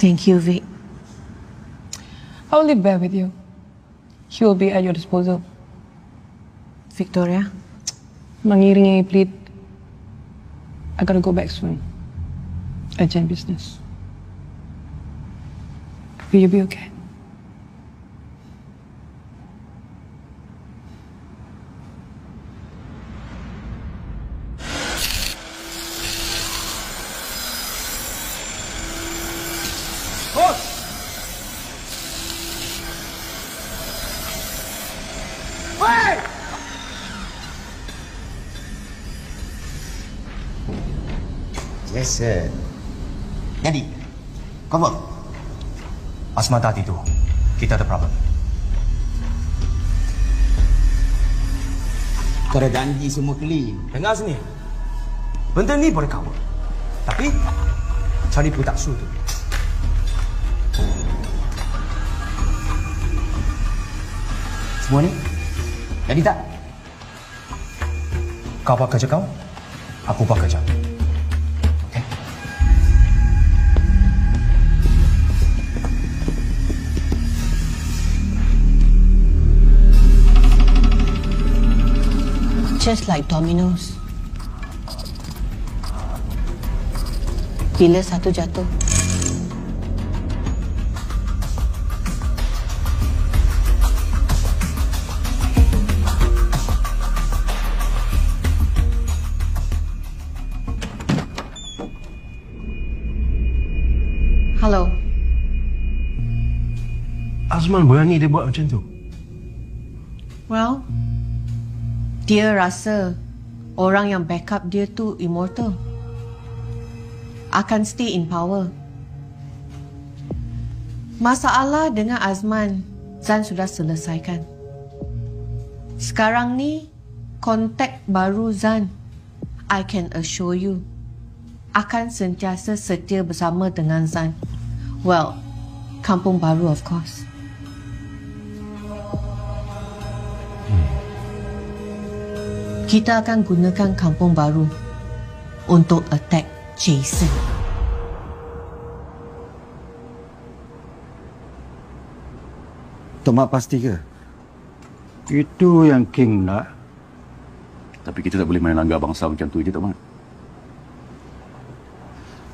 Thank you, Vic. I'll live bear with you. He will be at your disposal. Victoria? Mangiringi plead. I gotta go back soon. Urgent business. Will you be okay? Asma tak tidur. Kita ada problem. Kau dah janji semua clean. Dengar sini. Benda ni boleh cover. Tapi, cari budak su tu. Semua ni? Jadi tak? Kau buat kerja kau, aku buat kerja. Just like dominoes. Bila satu jatuh, Hello. Azman berani dia buat macam tu. Well, dia rasa orang yang backup dia tu immortal. Akan stay in power. Masalah dengan Azman, Zan sudah selesaikan. Sekarang ni, kontak baru Zan. I can assure you, akan sentiasa setia bersama dengan Zan. Well, kampung baru of course. Kita akan gunakan kampung baru untuk attack Jason. Tok Mak pasti ke? Itu yang King nak. Tapi kita tak boleh main langgar bangsa macam tu je, Tok Mat.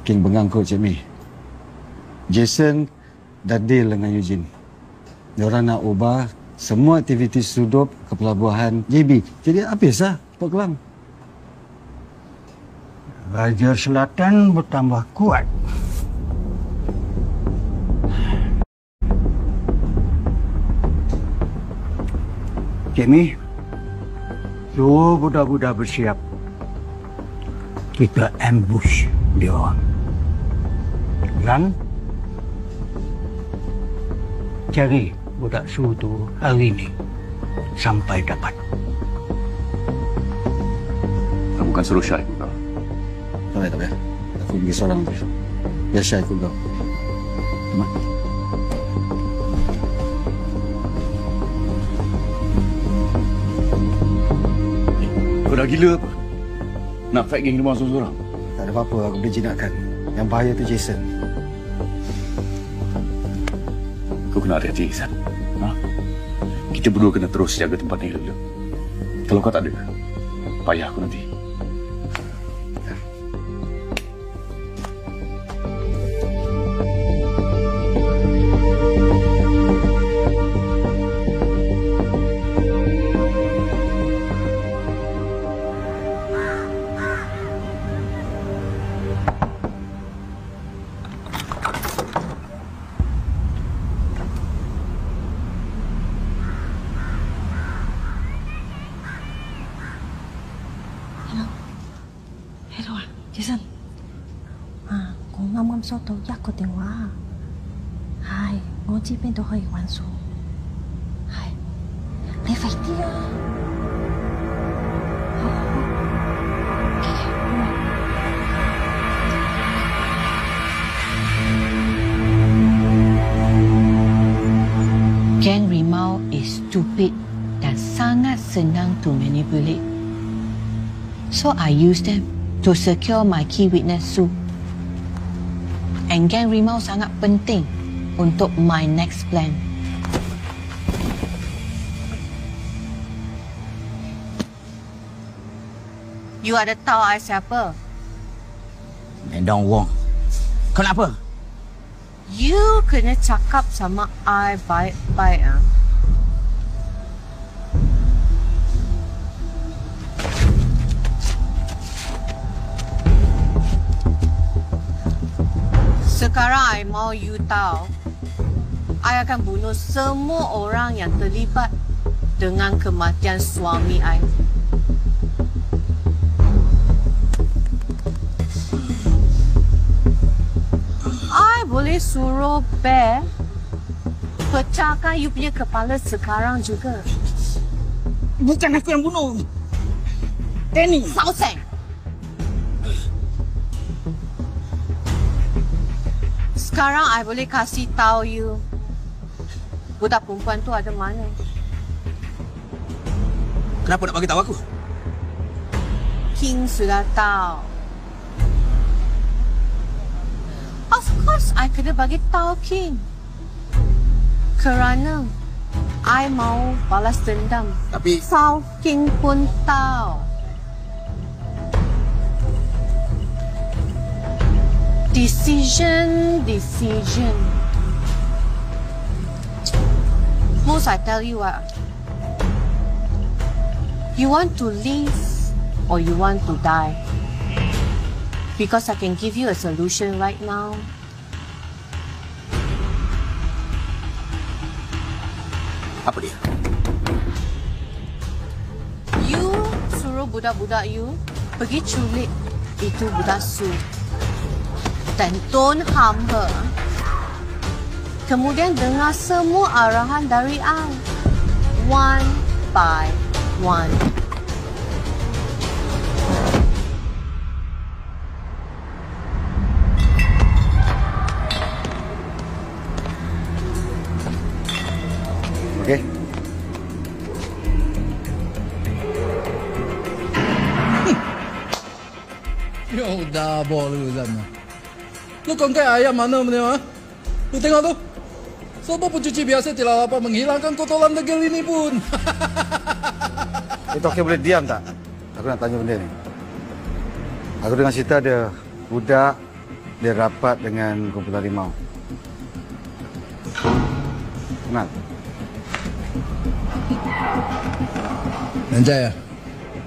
King bengang kot Cik Mi. Jason dah deal dengan Eugene. Diorang nak ubah semua aktiviti sudup ke pelabuhan JB. Jadi habislah Port Kelang. Raja Selatan bertambah kuat. Jamie, suruh budak-budak bersiap. Kita ambush dia. Dan cari budak su tu hari ini sampai dapat. Tak payah. Aku pergi seorang tu. Biar Syah ikut kau. Mak. Kau dah gila apa? Nak fight geng rumah seorang-seorang? Tak ada apa-apa, aku boleh jinakkan. Yang bahaya tu Jason. Kau kena hati-hati, Isan. Ha? Kita berdua kena terus jaga tempat ni dulu. Kalau kau tak ada, payah aku nanti. So I use them to secure my key witness Su. And geng rimau sangat penting untuk my next plan. You ada tahu I siapa? Mendong Wong. Kenapa? You kena cakap sama I baik-baik ah. You tahu I akan bunuh semua orang yang terlibat dengan kematian suami I. I boleh suruh Bear pecahkan you punya kepala sekarang juga. Bukan aku yang bunuh. Danny. Sauseng. Sekarang I boleh kasih tahu you budak perempuan tu ada mana. Kenapa nak bagi tahu aku? King sudah tahu. Of course, I kena bagi tahu King. Kerana I mau balas dendam. Tapi Sao King pun tahu. Decision, decision. Most I tell you what. You want to live or you want to die? Because I can give you a solution right now. apa dia? You suruh budak-budak you pergi culik itu budak Su. Dan don't harm her. Kemudian dengar semua arahan dari I. One by one. Okey. Ya udah boleh Zan. Lu kongkai ayam mana punya? Ha? Lu tengok tu. Siapa pencuci biasa tidak dapat menghilangkan kotoran degil ini pun. Itu okey boleh diam tak? Aku nak tanya benda ni. Aku dengar cerita ada budak dia rapat dengan kumpulan rimau. Kenal? Anjay ya.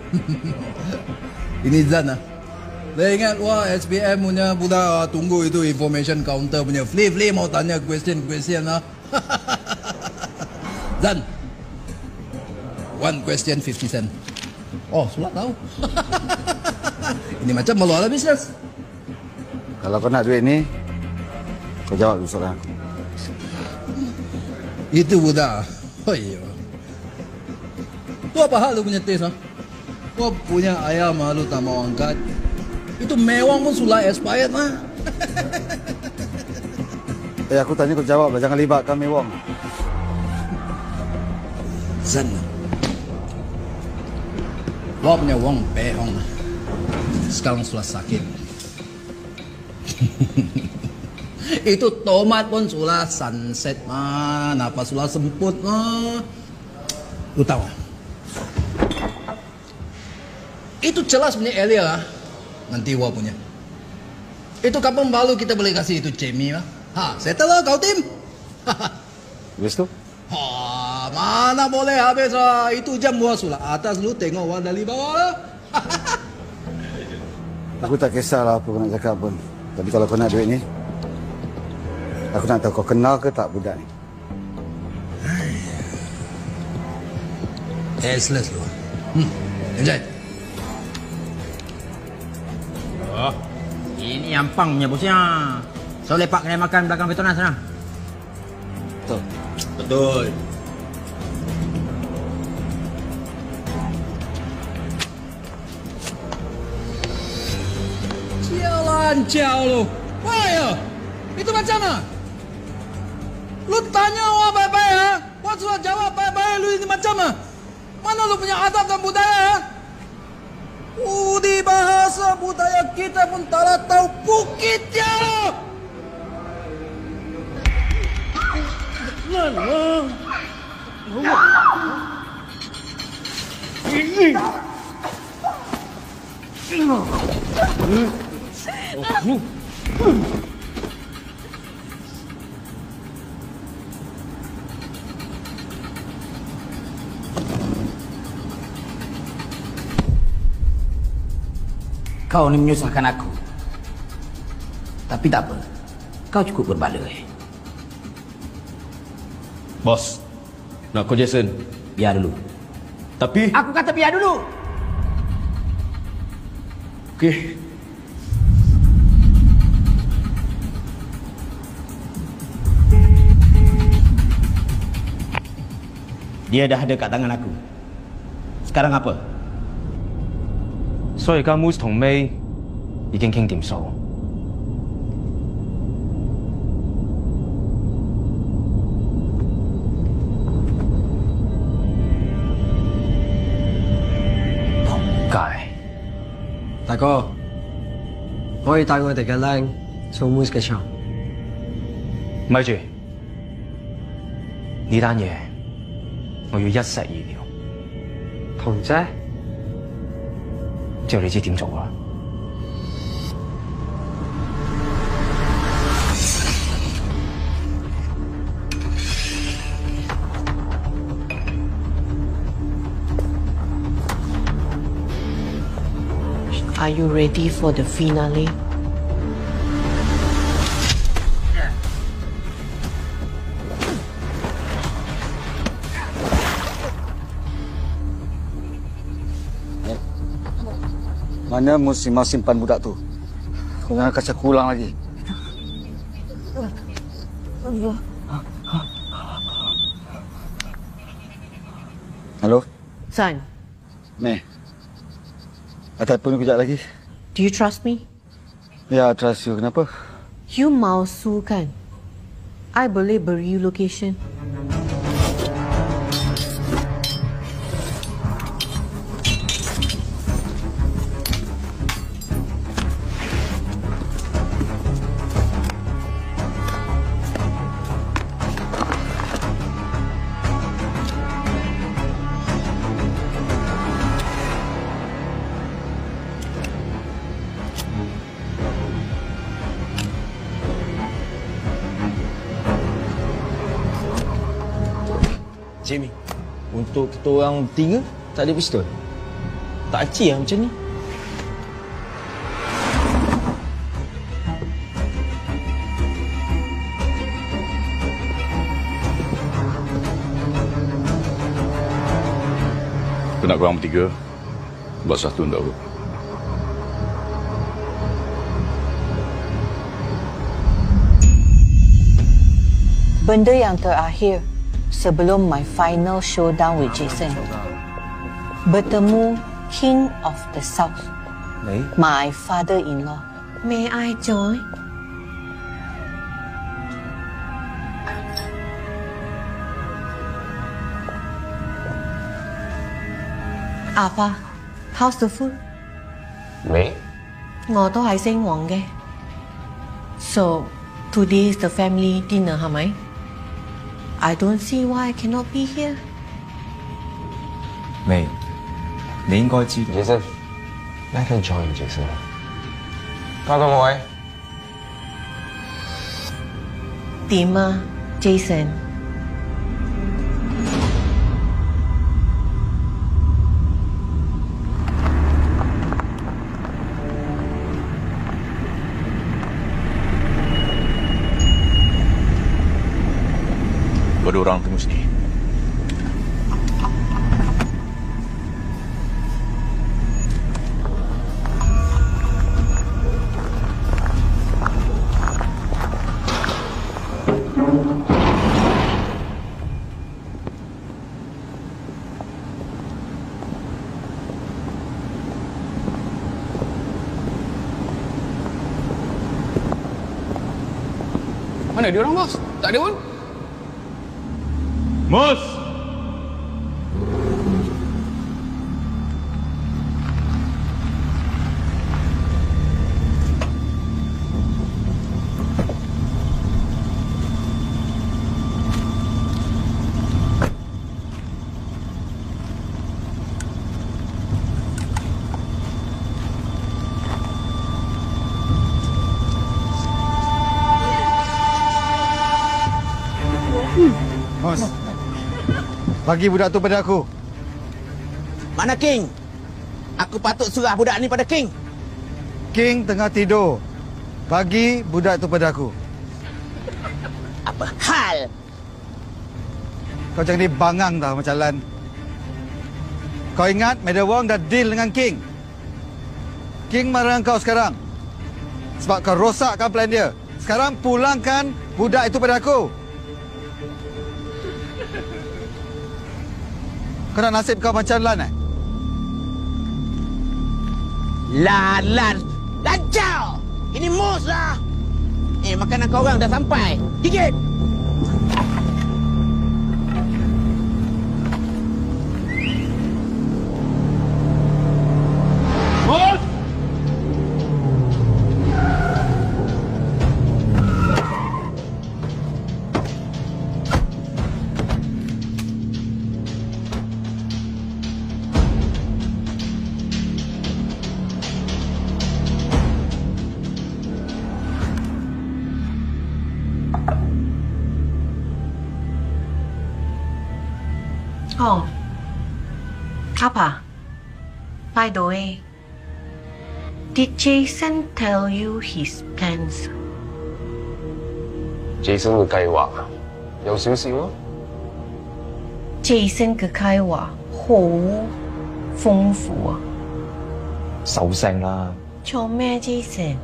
Ini Zan Saya ingat wah SPM punya budak ah, tunggu itu information counter punya. Flee Flee mau tanya question question ah. Zan. One question 50 cent. Oh, sudah tahu. Ini macam malu ala bisnes. Kalau kau nak duit ni, kau jawab dulu soalan aku. Itu budak. Oh iya. Tu apa hal lu punya tes ah? Kau punya ayam ah, lu tak mau angkat. Itu mewang pun sulah expired mah. Eh, aku tanya kau jawab lah. Jangan libat kami, Wong. Zan. Lo punya wang behong. Sekarang sudah sakit. Itu tomat pun sudah sunset mah, napa sudah semput mah. Lu tahu? ah? Itu jelas punya area lah. Nanti gua punya. Itu kapan baru kita boleh kasih itu Jamie mah? Ha, settle lah kau tim. Habis tu? Ha, mana boleh habis lah. Itu jam gua sudah atas lu tengok wah dari bawah lah. Aku tak kisahlah apa kau nak cakap pun. Tapi kalau kau nak duit ni, aku nak tahu kau kenal ke tak budak ni. Aceless lu. Hmm, enjoy. Oh, ini yang pang punya bosnya. So lepak kena makan belakang Petronas sana. Betul. Betul. Jalan jauh lu. Wah ya, itu macam mana? Lu tanya wah baik-baik ha? Wah sudah jawab baik-baik lu ini macam mana? Mana lu punya adab dan budaya ha? Udi bahasa budaya kita pun tak lah tahu bukitnya. Ini. Oh, Kau ni menyusahkan aku. Tapi tak apa. Kau cukup berbaloi. Bos, nak call Jason. Biar dulu. Tapi... Aku kata biar dulu. Okey. Dia dah ada kat tangan aku. Sekarang apa? 所以而家 Moose 同 May 已經傾掂數。仆街！大哥，可以帶我哋嘅靚做 Moose 嘅場。咪住，呢單嘢我要一石二鳥。同姐，之後你知點做啦。Are you ready for the finale? Mana musim simpan budak tu? Kau jangan kacau aku ulang lagi. Halo? Son, Meh. Ada telefon kejap lagi. do you trust me? Ya, trust you. Kenapa? You malsu kan? I boleh beri you location. Kita orang tiga tak ada pistol. Tak acik lah macam ni. Aku nak korang bertiga buat satu untuk aku. Benda yang terakhir sebelum my final showdown with Jason. Bertemu King of the South, May? my father-in-law. May I join? Apa? How's the food? May? 我都系星王嘅。So today is the family dinner 系咪 ？I don't see why I cannot be here. 未，你应该知道。 Jason, let her join Jason. 交到我位。点啊，Jason？ Orang tunggu sini. Mana dia orang bos? Tak ada pun. Bagi budak tu pada aku. Mana King? Aku patut serah budak ni pada King. King tengah tidur. Bagi budak tu pada aku. Apa hal? Kau jangan dibangang tau macam Lan. Kau ingat Meda Wong dah deal dengan King. King marah kau sekarang. Sebab kau rosakkan plan dia. Sekarang pulangkan budak itu pada aku. Kau nak nasib kau macam Lan eh? Lan, Lan. Lancau! Ini mus lah. Eh, makanan kau orang dah sampai. Gigit! By the way, did Jason tell you his plans? Jason 嘅计划有少少啊。 Jason 嘅计划好丰富啊！收声啦！做咩，Jason？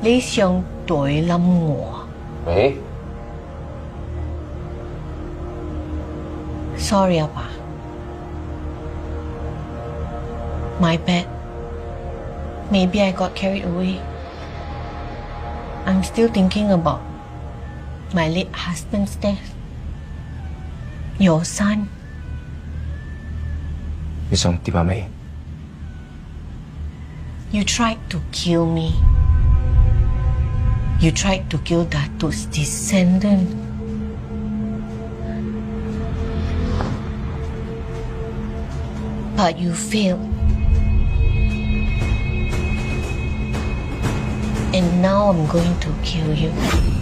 你想对冧我喂， ？Sorry 啊爸 my bed. Maybe I got carried away. I'm still thinking about my late husband's death. Your son. Miss Ong, di ba me. You tried to kill me. You tried to kill Datu's descendant. But you failed. And now I'm going to kill you.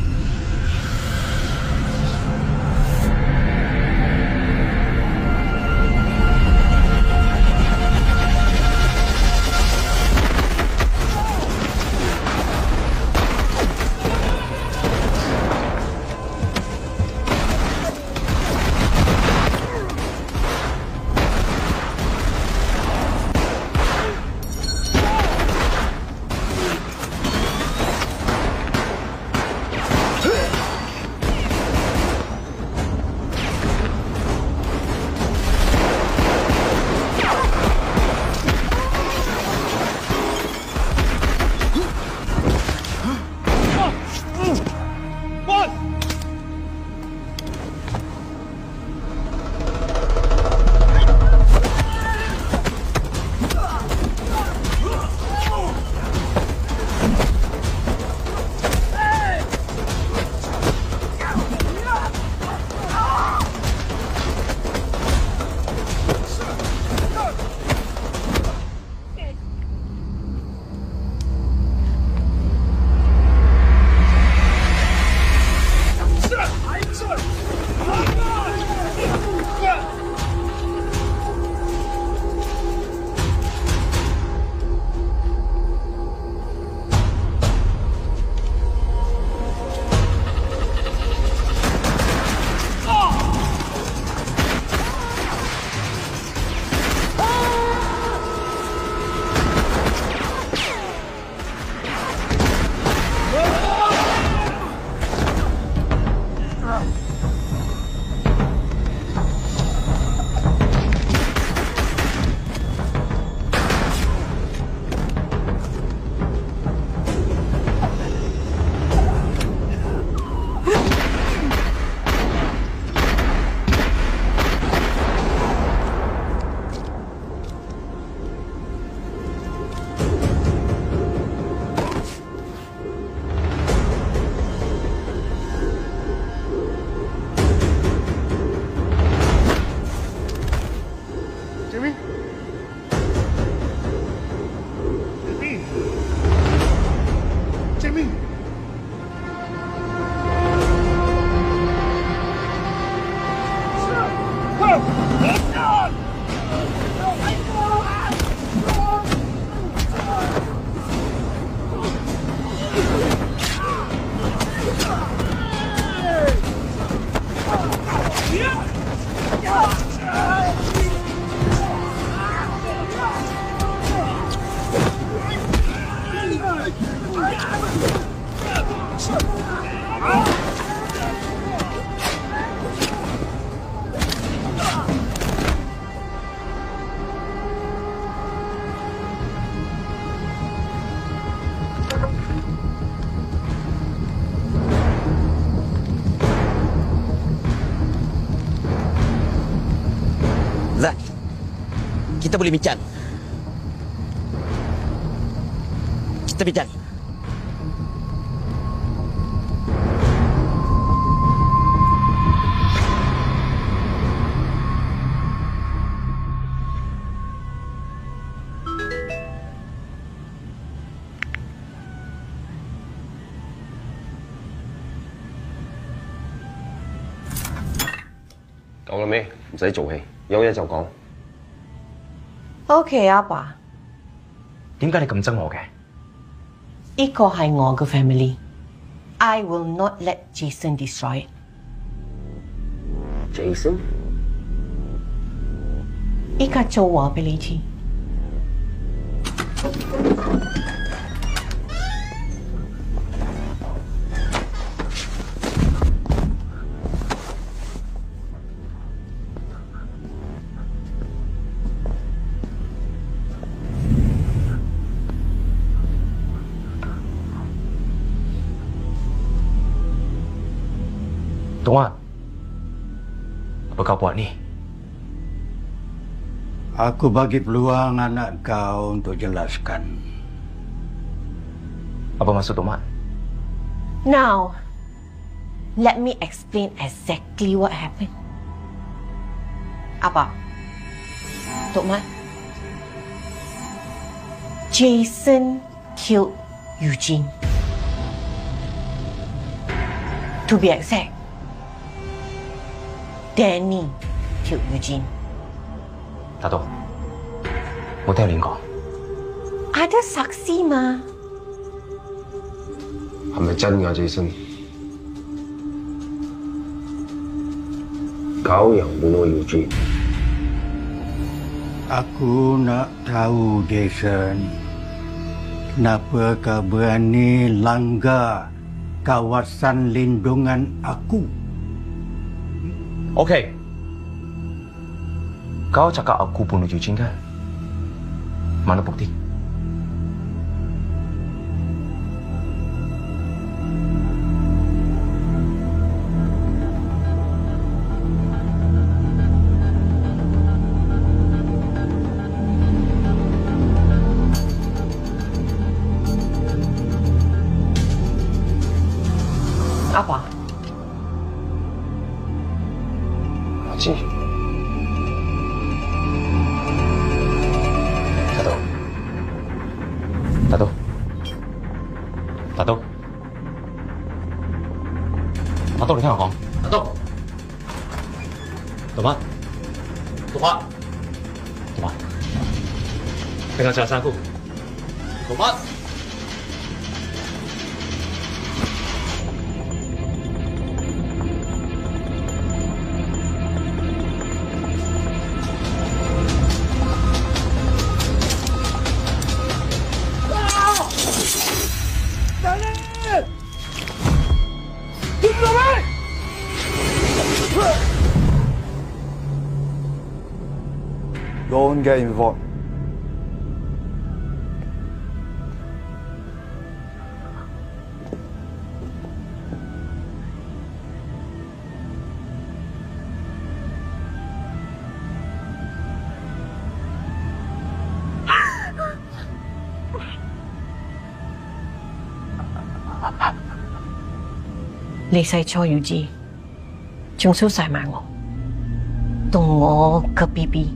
Kita boleh bincang. Kita bincang. Cậu làm gì? Không phải làm gì, có gì thì nói OK 阿爸，點解你咁憎我嘅？呢個係我嘅 family，I will not let Jason destroy it。Jason，依家做話俾你知。Apa buat ni? Aku bagi peluang anak kau untuk jelaskan. Apa maksud Tuan? Now, let me explain exactly what happened. Apa? Tok Mat? Jason killed Eugene. To be exact, Danny killed Eugene. 大东，冇听你讲， Ada saksi mah. 系咪真㗎，Jason？Kau yang bunuh Eugene. Aku nak tahu, Jason. Kenapa kau berani langgar kawasan lindungan aku? OK，kau cakap aku bunuh Eugene kan? Mana bukti? 拿豆你看好。拿豆子走吧。走吧走吧。跟他下仓库走吧。Don't get involved. Lê sai cho Yu Ji，仲烧晒埋我，到我嘅 B B。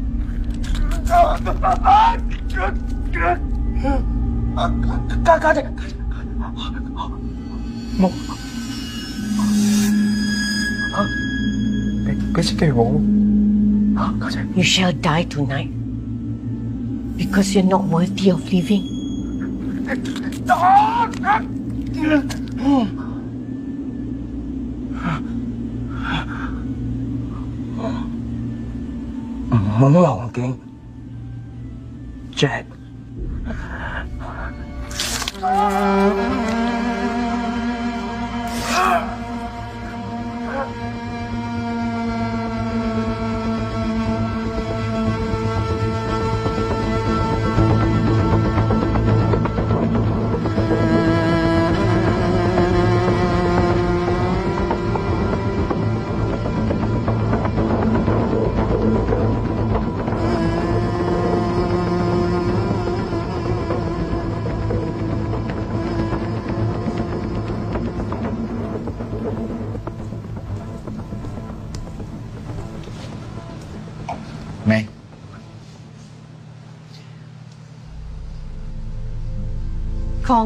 You shall die tonight because you're not worthy of living. Mama, King.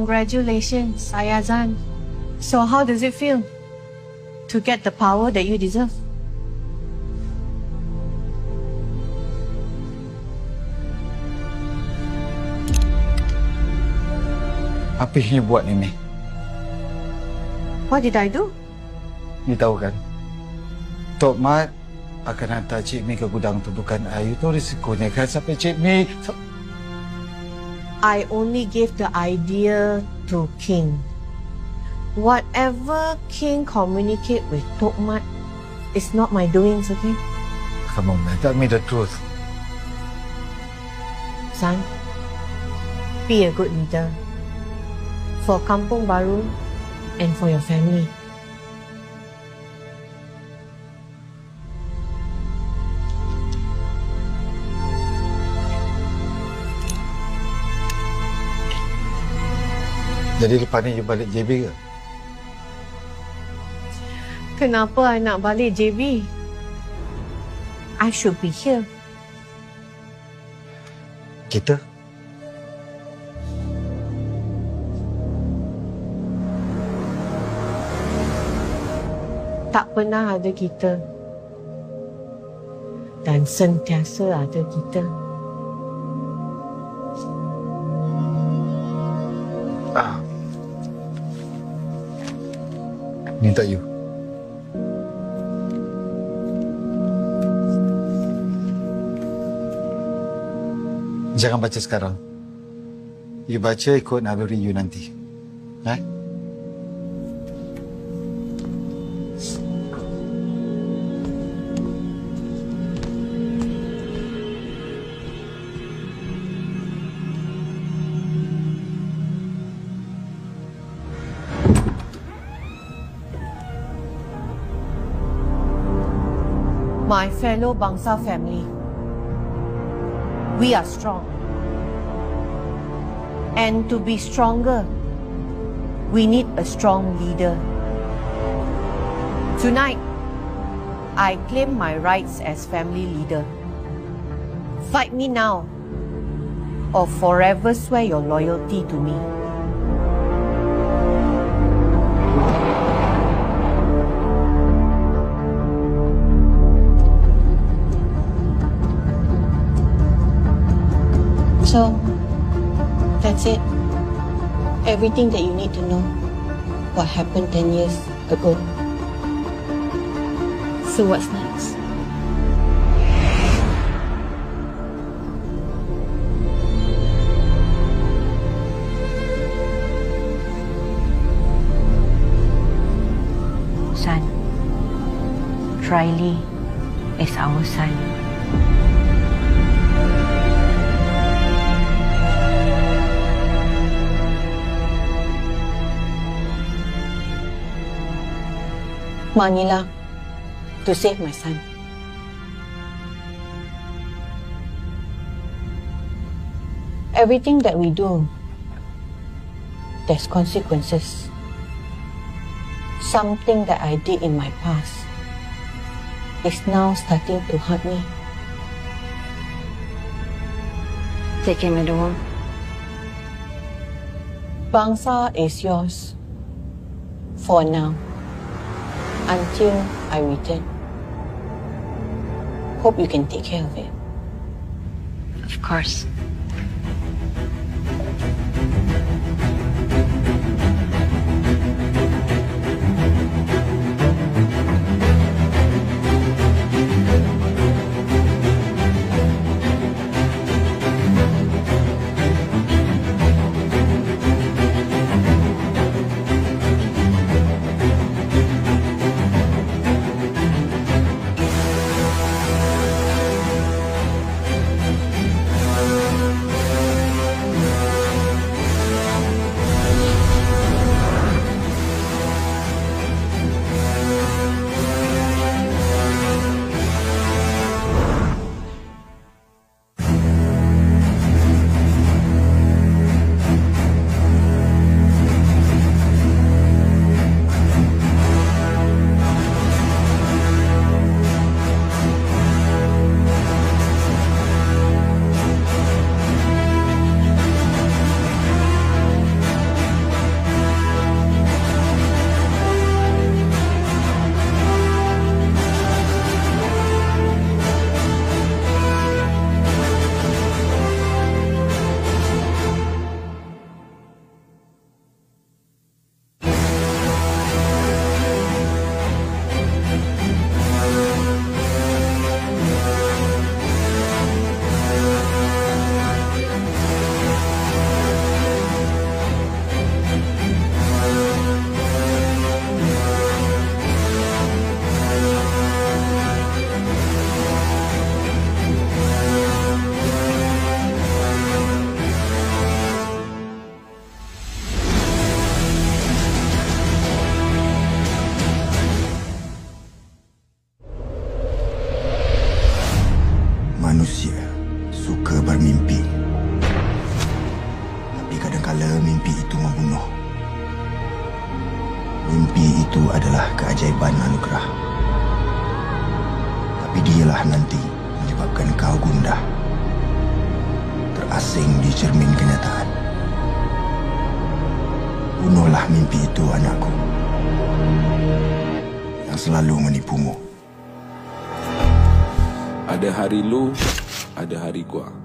Congratulations, Ayazan. So how does it feel to get the power that you deserve? Apa yang you buat ni, Mei? What did I do? You tahu kan? Tok Mat akan hantar Cik Mi ke gudang tumpukan air. Itu risikonya kan sampai Cik Mi... I only gave the idea to King. Whatever King communicate with Tokmat it's not my doings, okay? Come on, man. Tell me the truth. Son, be a good leader for Kampung Baru and for your family. Jadi lepas ni you balik JB ke? Kenapa I nak balik JB? I should be here. Kita? Tak pernah ada kita. Dan sentiasa ada kita. Untuk you. Jangan baca sekarang. You baca ikut naluri you nanti. Eh? My fellow Bangsa family, we are strong. And to be stronger, we need a strong leader. Tonight, I claim my rights as family leader. Fight me now, or forever swear your loyalty to me. So, that's it. Everything that you need to know. What happened 10 years ago. So what's next? Is Manila to save my son. Everything that we do, there's consequences. Something that I did in my past is now starting to hurt me. Take him home. Bangsa is yours for now until I return. Hope you can take care of it. Of course. Hari lu, ada hari gua.